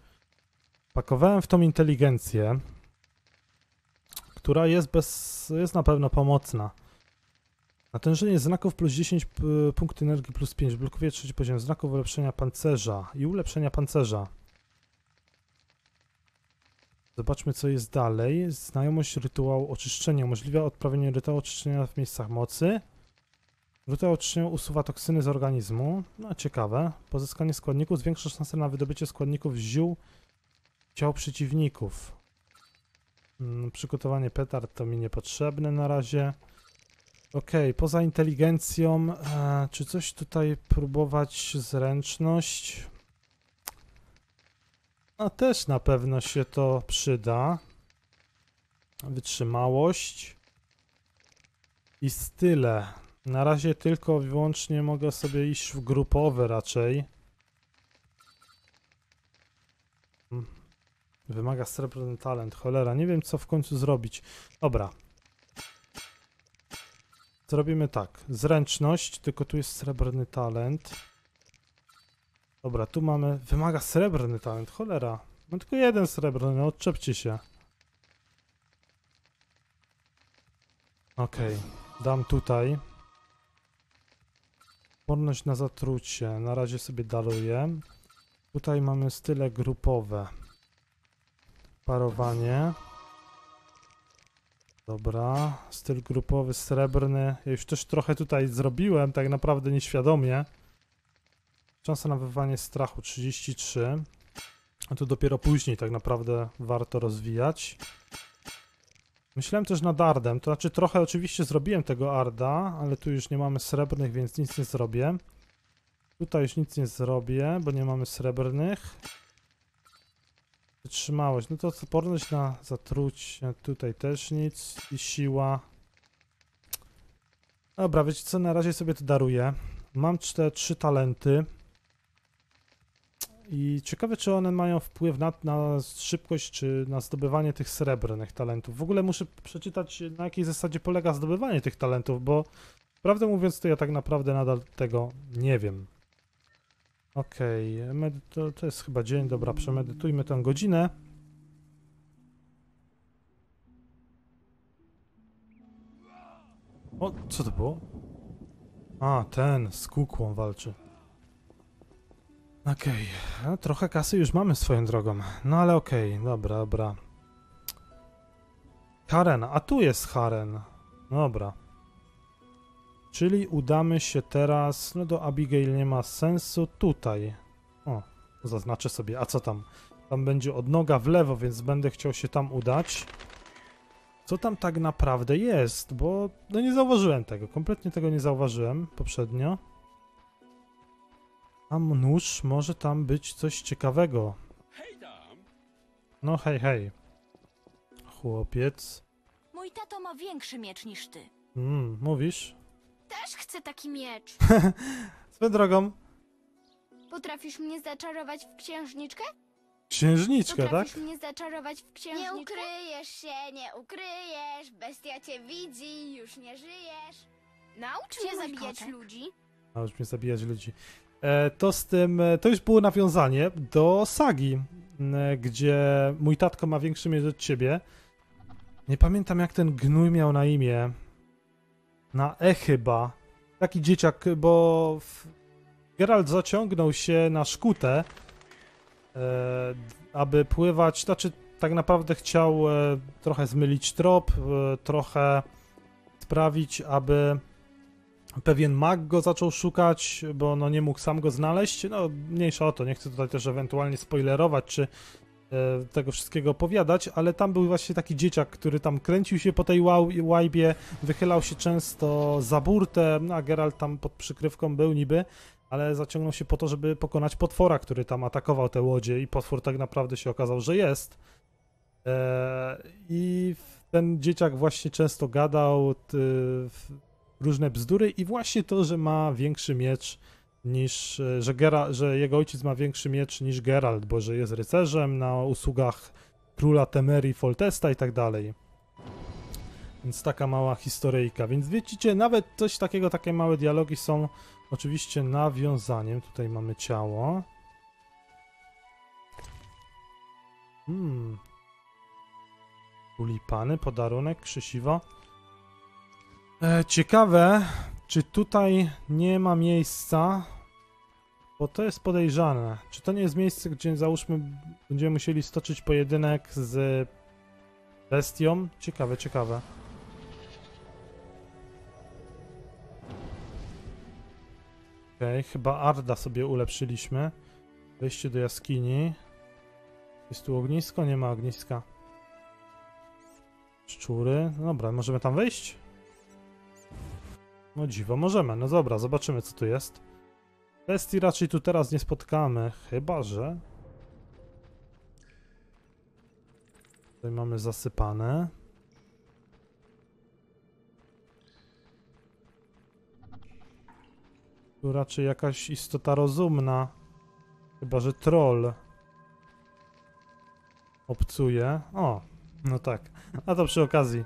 Pakowałem w tą inteligencję która jest bez, jest na pewno pomocna. Natężenie znaków plus 10 p- punkt energii plus 5. Blokuje trzeci poziom znaków ulepszenia pancerza i ulepszenia pancerza. Zobaczmy co jest dalej. Znajomość rytuału oczyszczenia. Umożliwia odprawienie rytuału oczyszczenia w miejscach mocy. Rytuał oczyszczenia usuwa toksyny z organizmu. No ciekawe. Pozyskanie składników zwiększa szanse na wydobycie składników z ziół ciał przeciwników. Mm, Przygotowanie petard to mi niepotrzebne na razie. Okej, poza inteligencją, e, czy coś tutaj próbować zręczność? A też na pewno się to przyda. Wytrzymałość. I style. Na razie tylko wyłącznie mogę sobie iść w grupowe raczej. Wymaga srebrny talent, cholera, nie wiem co w końcu zrobić. Dobra. Zrobimy tak, zręczność, tylko tu jest srebrny talent. Dobra, tu mamy, wymaga srebrny talent, cholera. Mam tylko jeden srebrny, no odczepcie się. Okej, dam tutaj. Porność na zatrucie, na razie sobie daluję. Tutaj mamy style grupowe. Parowanie. Dobra, styl grupowy, srebrny. Ja już też trochę tutaj zrobiłem, tak naprawdę nieświadomie. Szansa na wywołanie strachu 33. A to dopiero później tak naprawdę warto rozwijać. Myślałem też nad Ardem, to znaczy trochę oczywiście zrobiłem tego Arda, ale tu już nie mamy srebrnych, więc nic nie zrobię. Tutaj już nic nie zrobię, bo nie mamy srebrnych. Wytrzymałość, no to odporność na zatrucie, tutaj też nic i siła. Dobra, wiecie co, na razie sobie to daruję. Mam te trzy talenty. I ciekawe, czy one mają wpływ na, na szybkość, czy na zdobywanie tych srebrnych talentów. W ogóle muszę przeczytać, na jakiej zasadzie polega zdobywanie tych talentów, bo prawdę mówiąc, to ja tak naprawdę nadal tego nie wiem. Okej, okay. to, to jest chyba dzień, dobra, przemedytujmy tę godzinę. O, co to było? A, ten, z kukłą walczy. Okej, okay. trochę kasy już mamy swoją drogą. No ale okej, okay. dobra, dobra. Haren, a tu jest Haren. Dobra. Czyli udamy się teraz, no do Abigail nie ma sensu, tutaj. O, zaznaczę sobie, a co tam? Tam będzie odnoga w lewo, więc będę chciał się tam udać. Co tam tak naprawdę jest, bo no nie zauważyłem tego, kompletnie tego nie zauważyłem poprzednio. A nóż, może tam być coś ciekawego. No hej, hej. Chłopiec. Mój tato ma większy miecz niż ty. Mm, mówisz? Też chcę taki miecz. Swoją drogą, Potrafisz mnie zaczarować w księżniczkę? księżniczka, tak? Potrafisz mnie zaczarować w księżniczkę? Nie ukryjesz się, nie ukryjesz. Bestia cię widzi, już nie żyjesz. Naucz mnie zabijać kotek? ludzi. Już mnie zabijać ludzi. E, to z tym, e, to już było nawiązanie do sagi, m, gdzie mój tatko ma większy miecz od ciebie. Nie pamiętam jak ten gnój miał na imię. Na E chyba. Taki dzieciak, bo w... Geralt zaciągnął się na szkutę, e, aby pływać, znaczy tak naprawdę chciał e, trochę zmylić trop, e, trochę sprawić, aby pewien mag go zaczął szukać, bo no nie mógł sam go znaleźć. No mniejsza o to, nie chcę tutaj też ewentualnie spoilerować, czy e, tego wszystkiego opowiadać, ale tam był właśnie taki dzieciak, który tam kręcił się po tej łajbie, wychylał się często za burtę, no, a Geralt tam pod przykrywką był niby, ale zaciągnął się po to, żeby pokonać potwora, który tam atakował te łodzie i potwór tak naprawdę się okazał, że jest. E, I ten dzieciak właśnie często gadał różne bzdury i właśnie to, że ma większy miecz niż, e, że, Gera, że jego ojciec ma większy miecz niż Geralt, bo że jest rycerzem na usługach króla Temerii, Foltesta i tak dalej. Więc taka mała historyjka. Więc widzicie, nawet coś takiego, takie małe dialogi są oczywiście nawiązaniem. Tutaj mamy ciało. Hmm. Tulipany, podarunek, krzesiwo. E, ciekawe, czy tutaj nie ma miejsca, bo to jest podejrzane. Czy to nie jest miejsce, gdzie załóżmy będziemy musieli stoczyć pojedynek z bestią? Ciekawe, ciekawe. Okej, chyba Arda sobie ulepszyliśmy. Wejście do jaskini. Jest tu ognisko? Nie ma ogniska. Szczury. No dobra, możemy tam wejść? No dziwo, możemy. No dobra, zobaczymy co tu jest. Bestii raczej tu teraz nie spotkamy, chyba że... Tutaj mamy zasypane. Tu raczej jakaś istota rozumna. Chyba, że troll obcuje. O, no tak. A to przy okazji.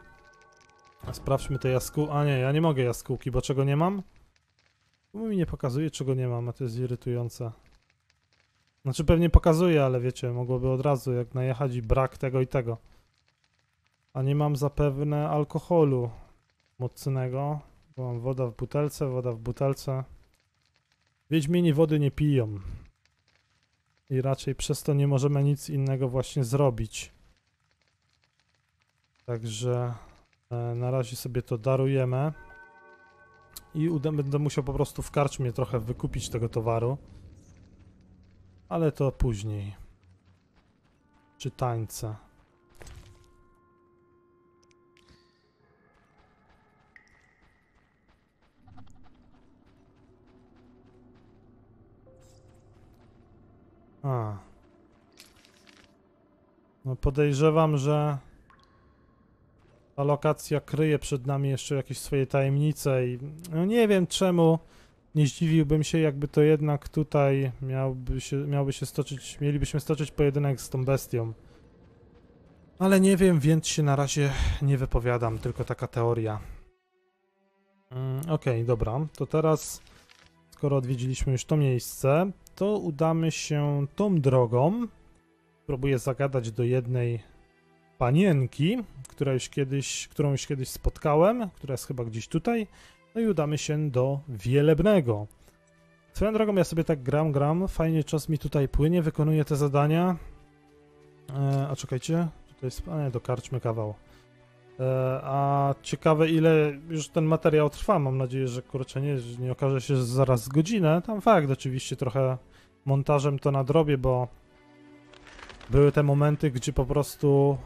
Sprawdźmy te jaskółki. A nie, ja nie mogę jaskółki, bo czego nie mam? Czemu mi nie pokazuje, czego nie mam, a to jest irytujące. Znaczy pewnie pokazuje, ale wiecie, mogłoby od razu jak najechać i brak tego i tego. A nie mam zapewne alkoholu mocnego, bo mam woda w butelce, woda w butelce. Wiedźmini wody nie piją. I raczej przez to nie możemy nic innego właśnie zrobić. Także na razie sobie to darujemy. I będę musiał po prostu w karczmie trochę wykupić tego towaru. Ale to później. Czy tańce. A. No podejrzewam, że ta lokacja kryje przed nami jeszcze jakieś swoje tajemnice i no nie wiem czemu nie zdziwiłbym się, jakby to jednak tutaj miałby się, miałby się stoczyć, mielibyśmy stoczyć pojedynek z tą bestią. Ale nie wiem, więc się na razie nie wypowiadam, tylko taka teoria. Mm, Okej, dobra, to teraz, skoro odwiedziliśmy już to miejsce, to udamy się tą drogą. Próbuję zagadać do jednej panienki, która już kiedyś, którą już kiedyś spotkałem, która jest chyba gdzieś tutaj. No i udamy się do Wielebnego. Swoją drogą ja sobie tak gram, gram, fajnie czas mi tutaj płynie, wykonuję te zadania. E, a czekajcie, tutaj jest, a nie, do karczmy kawał. E, a ciekawe ile już ten materiał trwa, mam nadzieję, że kurczę nie, nie okaże się zaraz godzinę. Tam fakt, oczywiście trochę montażem to nadrobię, bo były te momenty, gdzie po prostu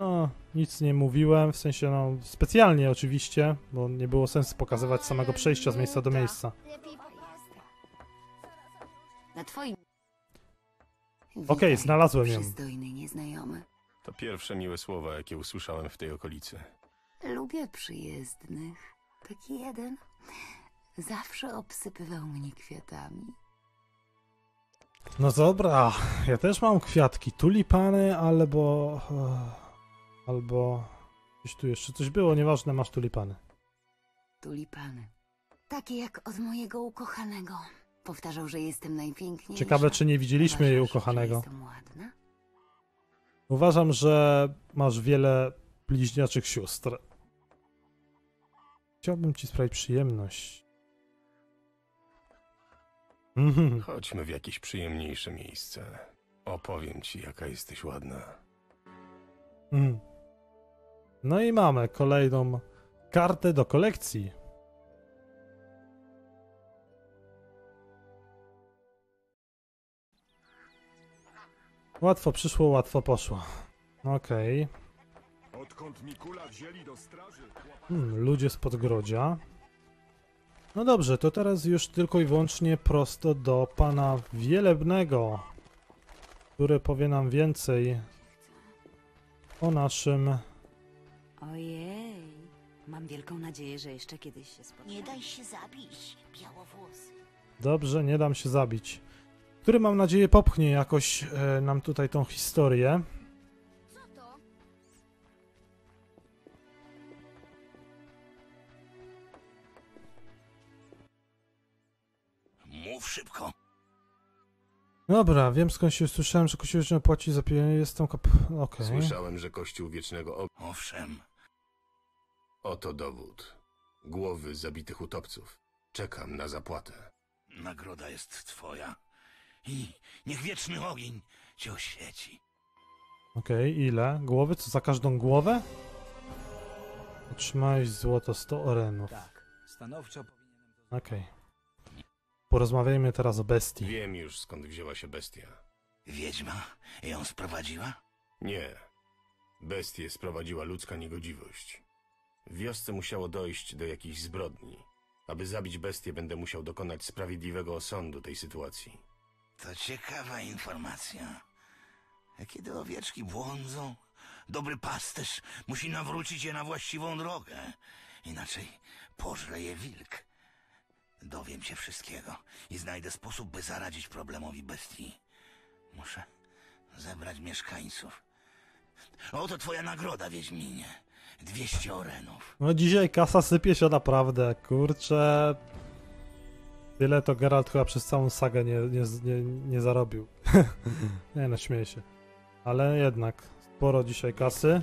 no, nic nie mówiłem, w sensie no specjalnie oczywiście, bo nie było sensu pokazywać samego przejścia z miejsca do miejsca. Na twoim... Okej, Witaj, znalazłem ją. Przystojny nieznajomy. To pierwsze miłe słowa, jakie usłyszałem w tej okolicy. Lubię przyjezdnych. Taki jeden zawsze obsypywał mnie kwiatami. No dobra, ja też mam kwiatki, tulipany albo... albo... Gdzieś tu jeszcze coś było, nieważne, masz tulipany. Tulipany. Takie jak od mojego ukochanego. Powtarzał, że jestem najpiękniejsza. Ciekawe, czy nie widzieliśmy jej Uważasz, że ukochanego. Jestem ładna? Uważam, że masz wiele bliźniaczych sióstr. Chciałbym ci sprawić przyjemność. Mhm. Chodźmy w jakieś przyjemniejsze miejsce. Opowiem ci, jaka jesteś ładna. Mhm. No i mamy kolejną kartę do kolekcji. Łatwo przyszło, łatwo poszło. Okej. Okay. Hmm, ludzie z podgrodzia. No dobrze, to teraz już tylko i wyłącznie prosto do pana Wielebnego, który powie nam więcej o naszym Ojej, mam wielką nadzieję, że jeszcze kiedyś się spotkamy. Nie daj się zabić, białowłosy. Dobrze, nie dam się zabić. Który mam nadzieję popchnie jakoś e, nam tutaj tą historię. Co to? Mów szybko. Dobra, wiem skąd się słyszałem, że Kościół Wieczny płaci za pieniądze. Jestem kap... Okej. Słyszałem, że Kościół Wiecznego. Owszem, Oto dowód. Głowy zabitych utopców. Czekam na zapłatę. nagroda jest twoja. I niech wieczny ogień cię oświeci. Okej, ile? Głowy? Co za każdą głowę? Otrzymałeś złoto 100 orenów. Tak, stanowczo powinienem Okej. Porozmawiajmy teraz o bestii. Wiem już skąd wzięła się bestia. Wiedźma ją sprowadziła? Nie. Bestię sprowadziła ludzka niegodziwość. W wiosce musiało dojść do jakichś zbrodni. Aby zabić bestię, będę musiał dokonać sprawiedliwego osądu tej sytuacji. To ciekawa informacja. A Kiedy owieczki błądzą, dobry pasterz musi nawrócić je na właściwą drogę. Inaczej pożre je wilk. Dowiem się wszystkiego i znajdę sposób, by zaradzić problemowi bestii. Muszę zebrać mieszkańców. Oto twoja nagroda, Wiedźminie. 200 orenów. No dzisiaj kasa sypie się naprawdę, kurczę. Tyle to Geralt chyba przez całą sagę nie, nie, nie, nie zarobił. nie no, śmieję się. Ale jednak, sporo dzisiaj kasy.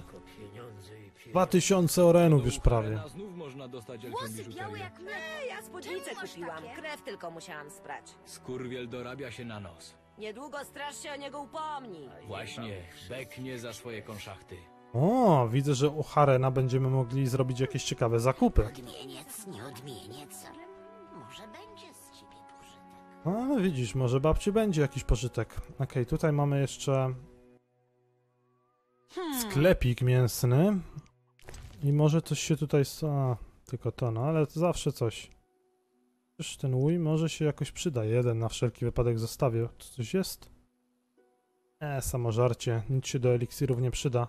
2000 orenów już prawie. Znów można dostać Włosy białe jak mleko. Ja spódnicę Czemu masz kupiłam, takie? krew tylko musiałam sprać. Skurwiel dorabia się na nos. Niedługo straż się o niego upomni. Właśnie, beknie za swoje konszachty. O, widzę, że u Harena będziemy mogli zrobić jakieś ciekawe zakupy. Odmieniec, nie odmieniec, ale może będzie z ciebie pożytek. No, ale widzisz, może babci będzie jakiś pożytek. Okej, tutaj mamy jeszcze sklepik mięsny. I może coś się tutaj... A, tylko to, no, ale to zawsze coś. Też ten łój może się jakoś przyda. Jeden na wszelki wypadek zostawię. Tu coś jest? E, samożarcie. Nic się do eliksirów nie przyda.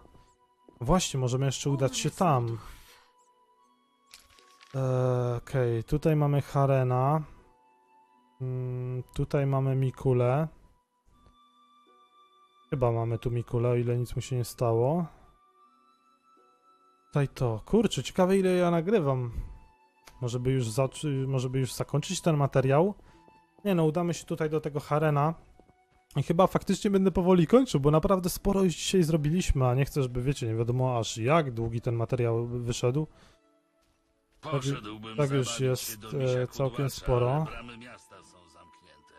Właśnie, możemy jeszcze udać się tam. Eee, Okej, tutaj mamy Harena. Mm, tutaj mamy Mikulę. Chyba mamy tu Mikulę, o ile nic mu się nie stało. Tutaj to. Kurczę, ciekawe ile ja nagrywam. Może by już, zaczy... Może by już zakończyć ten materiał? Nie no, udamy się tutaj do tego Harena. I chyba faktycznie będę powoli kończył, bo naprawdę sporo już dzisiaj zrobiliśmy, a nie chcę, żeby wiecie, nie wiadomo aż jak długi ten materiał wyszedł. Poszedłbym tak już jest, się do e, całkiem kudłacza, sporo. ale Bramy miasta są zamknięte.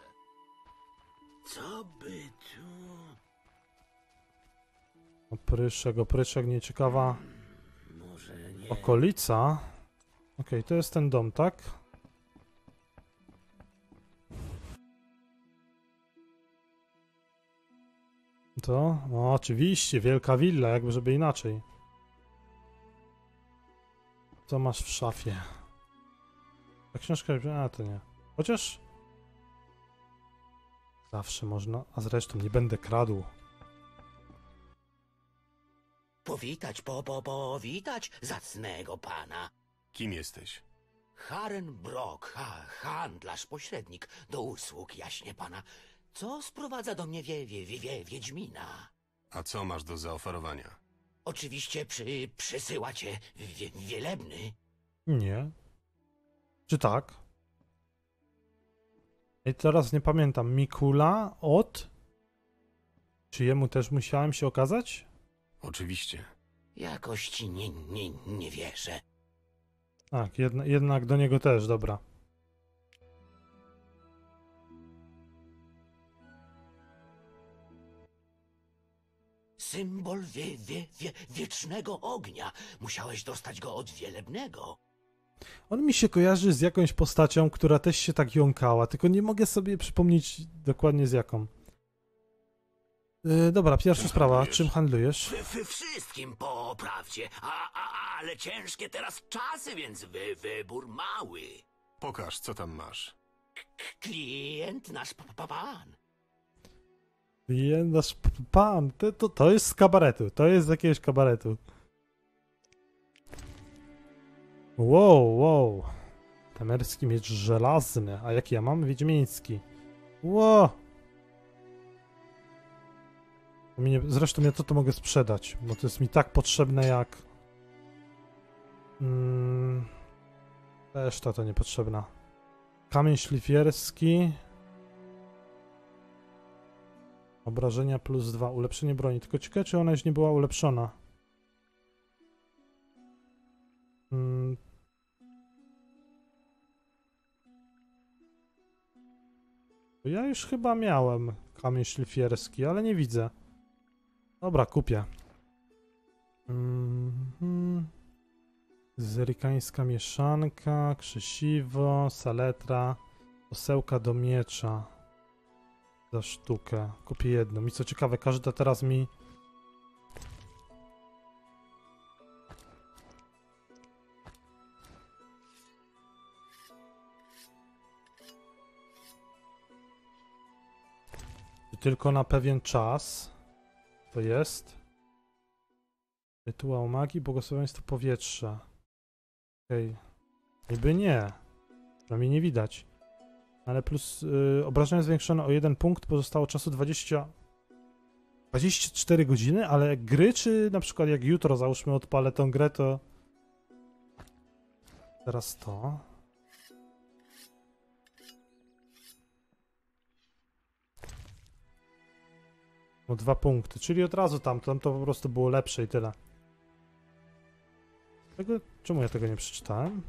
Co by tu... Opryszek, opryszek, nieciekawa Może nie... okolica. Okej, to jest ten dom, tak? To? No oczywiście, wielka willa, jakby żeby inaczej. Co masz w szafie? Ta książka... A, to nie. Chociaż... Zawsze można... A zresztą nie będę kradł. Powitać, po, po, powitać zacnego pana. Kim jesteś? Haren Brock, ha, handlarz, pośrednik, do usług jaśnie pana. Co sprowadza do mnie wie, wie, wie, wie, Wiedźmina? A co masz do zaoferowania? Oczywiście przy, przysyła cię wie, wielebny. Nie. Czy tak? I teraz nie pamiętam. Mikula od. Czy jemu też musiałem się okazać? Oczywiście. Jakoś ci nie, nie, nie wierzę. Tak, jedna, jednak do niego też, dobra. Symbol wie, wie, wie, wiecznego ognia. Musiałeś dostać go od wielebnego. On mi się kojarzy z jakąś postacią, która też się tak jąkała, tylko nie mogę sobie przypomnieć dokładnie z jaką. Yy, dobra, pierwsza Czym sprawa. handlujesz? Czym handlujesz? W, w wszystkim po prawdzie, a, a, ale ciężkie teraz czasy, więc wy, wybór mały. Pokaż, co tam masz. Klient nasz pa- pa- pan. Je, nasz p- pan, to, to, to jest z kabaretu, to jest z jakiegoś kabaretu. Wow, wow. Temerski miecz żelazny, a jaki ja mam? Wiedźmiński. Wow. Zresztą ja to, to mogę sprzedać, bo to jest mi tak potrzebne jak... Mm, reszta to niepotrzebna. Kamień szlifierski. Obrażenia plus dwa. Ulepszenie broni. Tylko ciekawe, czy ona już nie była ulepszona. Mm. To Ja już chyba miałem kamień szlifierski, ale nie widzę. Dobra, kupię. Mhm. Zerykańska mieszanka, krzesiwo, saletra, posełka do miecza za sztukę. Kupię jedną. I co ciekawe, każda teraz mi... Tylko na pewien czas. To jest. Rytuał magii, błogosławieństwo powietrza. Okej. Niby nie. Przynajmniej nie widać. Ale plus y, obrażenia zwiększone o jeden punkt, pozostało czasu 20... 24 godziny, ale gry, czy na przykład jak jutro załóżmy odpalę tą grę, to... Teraz to... O dwa punkty, czyli od razu tam, tam to po prostu było lepsze i tyle. Czemu ja tego nie przeczytałem?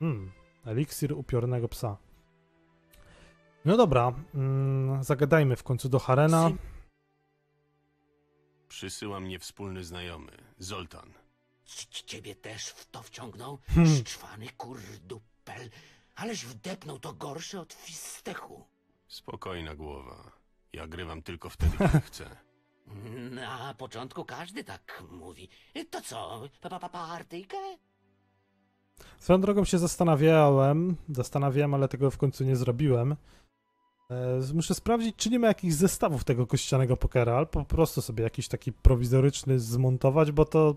Hmm, eliksir upiornego psa. No dobra, mm, zagadajmy w końcu do Harena. Przysyła mnie wspólny znajomy, Zoltan. C- Ciebie też w to wciągnął? Hmm. Szczwany kurdupel. Aleś wdepnął to gorsze od fistechu. Spokojna głowa. Ja grywam tylko wtedy, kiedy chcę. Na początku każdy tak mówi. To co, pa, pa, pa, partyjkę? Swoją drogą się zastanawiałem, zastanawiałem, ale tego w końcu nie zrobiłem. E, muszę sprawdzić, czy nie ma jakichś zestawów tego kościanego pokera, albo po prostu sobie jakiś taki prowizoryczny zmontować, bo to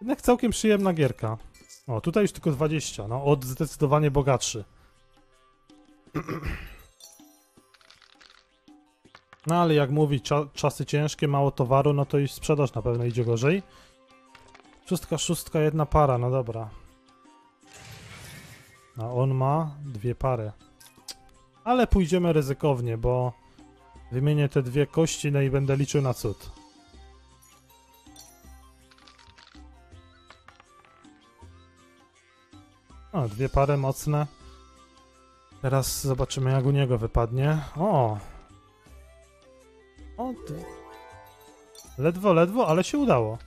jednak całkiem przyjemna gierka. O, tutaj już tylko 20, no od zdecydowanie bogatszy. No ale jak mówi, cza czasy ciężkie, mało towaru, no to i sprzedaż na pewno idzie gorzej. Szóstka, szóstka, jedna para, no dobra. A on ma dwie pary. Ale pójdziemy ryzykownie, bo wymienię te dwie kości, no i będę liczył na cud. O, dwie pary mocne. Teraz zobaczymy, jak u niego wypadnie. O! O. Ledwo, ledwo, ale się udało.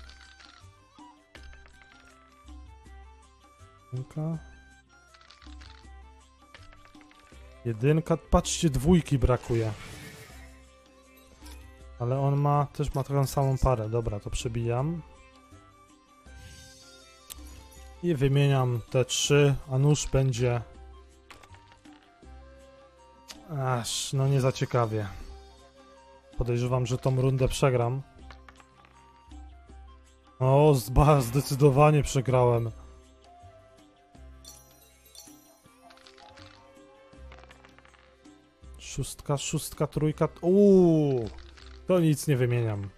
Jedynka, patrzcie, dwójki brakuje. Ale on ma, też ma taką samą parę. Dobra, to przebijam. I wymieniam te trzy, a nóż będzie... Aż, no nie za ciekawie. Podejrzewam, że tą rundę przegram. O, zdecydowanie przegrałem. Szóstka, szóstka, trójka. Uuu, to nic nie wymieniam.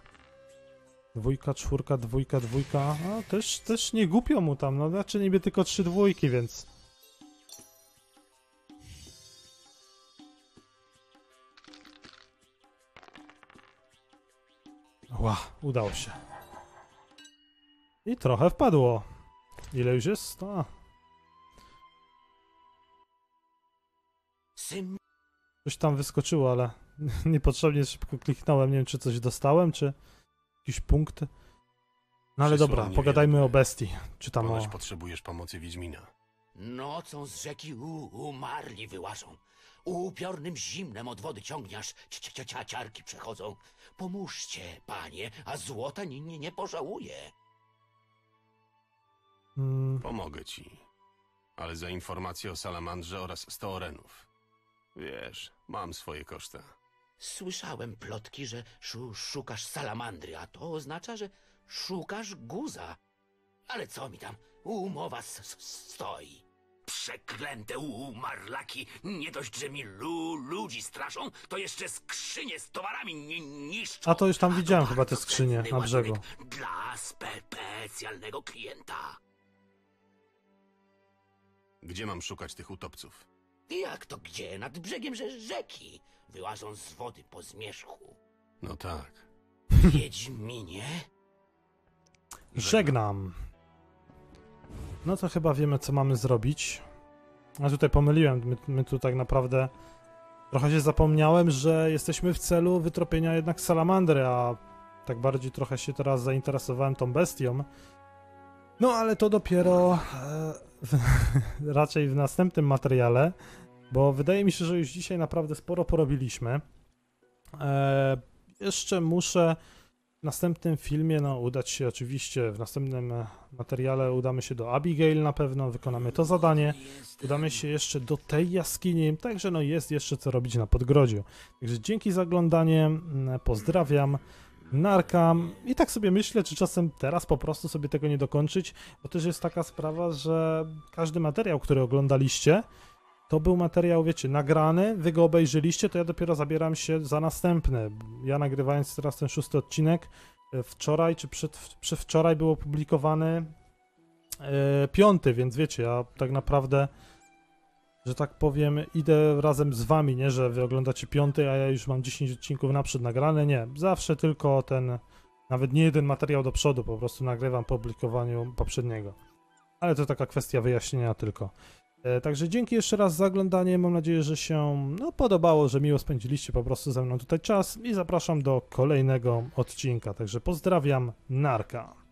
Dwójka, czwórka, dwójka, dwójka. A też, też nie głupio mu tam. No, znaczy niby tylko trzy dwójki, więc. Ła, udało się. I trochę wpadło. Ile już jest? A, Coś tam wyskoczyło, ale niepotrzebnie szybko kliknąłem. Nie wiem, czy coś dostałem, czy jakiś punkt. No ale Przysłał dobra, pogadajmy o bestii. Czy tam o... Potrzebujesz pomocy Wiedźmina. Nocą z rzeki u, umarli wyłażą. Upiornym zimnem od wody ciągnie, aż ci- ci- ci- ciarki przechodzą. Pomóżcie, panie, a złota nie, nie, nie pożałuje. Mm, Pomogę ci. Ale za informację o salamandrze oraz 100 orenów. Wiesz, mam swoje koszta. Słyszałem plotki, że szu, szukasz salamandry, a to oznacza, że szukasz guza. Ale co mi tam? Umowa s- s- stoi. Przeklęte umarlaki, nie dość, że mi lu, ludzi straszą, to jeszcze skrzynie z towarami nie niszczą. a to już tam widziałem chyba te skrzynie na brzegu. Dla spe specjalnego klienta. Gdzie mam szukać tych utopców? Jak to gdzie? Nad brzegiem rze- rzeki. Wyłażą z wody po zmierzchu. No tak. Wiedźminie? Żegnam. No to chyba wiemy, co mamy zrobić. A tutaj pomyliłem. My, my tu tak naprawdę trochę się zapomniałem, że jesteśmy w celu wytropienia jednak salamandry, a tak bardziej trochę się teraz zainteresowałem tą bestią. No ale to dopiero e, w, raczej w następnym materiale, bo wydaje mi się, że już dzisiaj naprawdę sporo porobiliśmy. E, jeszcze muszę w następnym filmie, no udać się oczywiście, w następnym e, materiale udamy się do Abigail na pewno, wykonamy to zadanie. Udamy się jeszcze do tej jaskini, także no jest jeszcze co robić na Podgrodziu. Także dzięki za oglądanie, mm, pozdrawiam, narkam i tak sobie myślę, czy czasem teraz po prostu sobie tego nie dokończyć, bo też jest taka sprawa, że każdy materiał, który oglądaliście, to był materiał, wiecie, nagrany, wy go obejrzyliście, to ja dopiero zabieram się za następny. Ja nagrywając teraz ten szósty odcinek, e, wczoraj czy przed, przedwczoraj był opublikowany e, piąty, więc wiecie, ja tak naprawdę, że tak powiem, idę razem z wami, nie, że wy oglądacie piąty, a ja już mam 10 odcinków naprzód nagrane, nie, zawsze tylko ten, nawet nie jeden materiał do przodu, po prostu nagrywam po opublikowaniu poprzedniego. Ale to taka kwestia wyjaśnienia tylko. E, Także dzięki jeszcze raz za oglądanie. Mam nadzieję, że się no, podobało, że miło spędziliście po prostu ze mną tutaj czas i zapraszam do kolejnego odcinka. Także pozdrawiam, narka.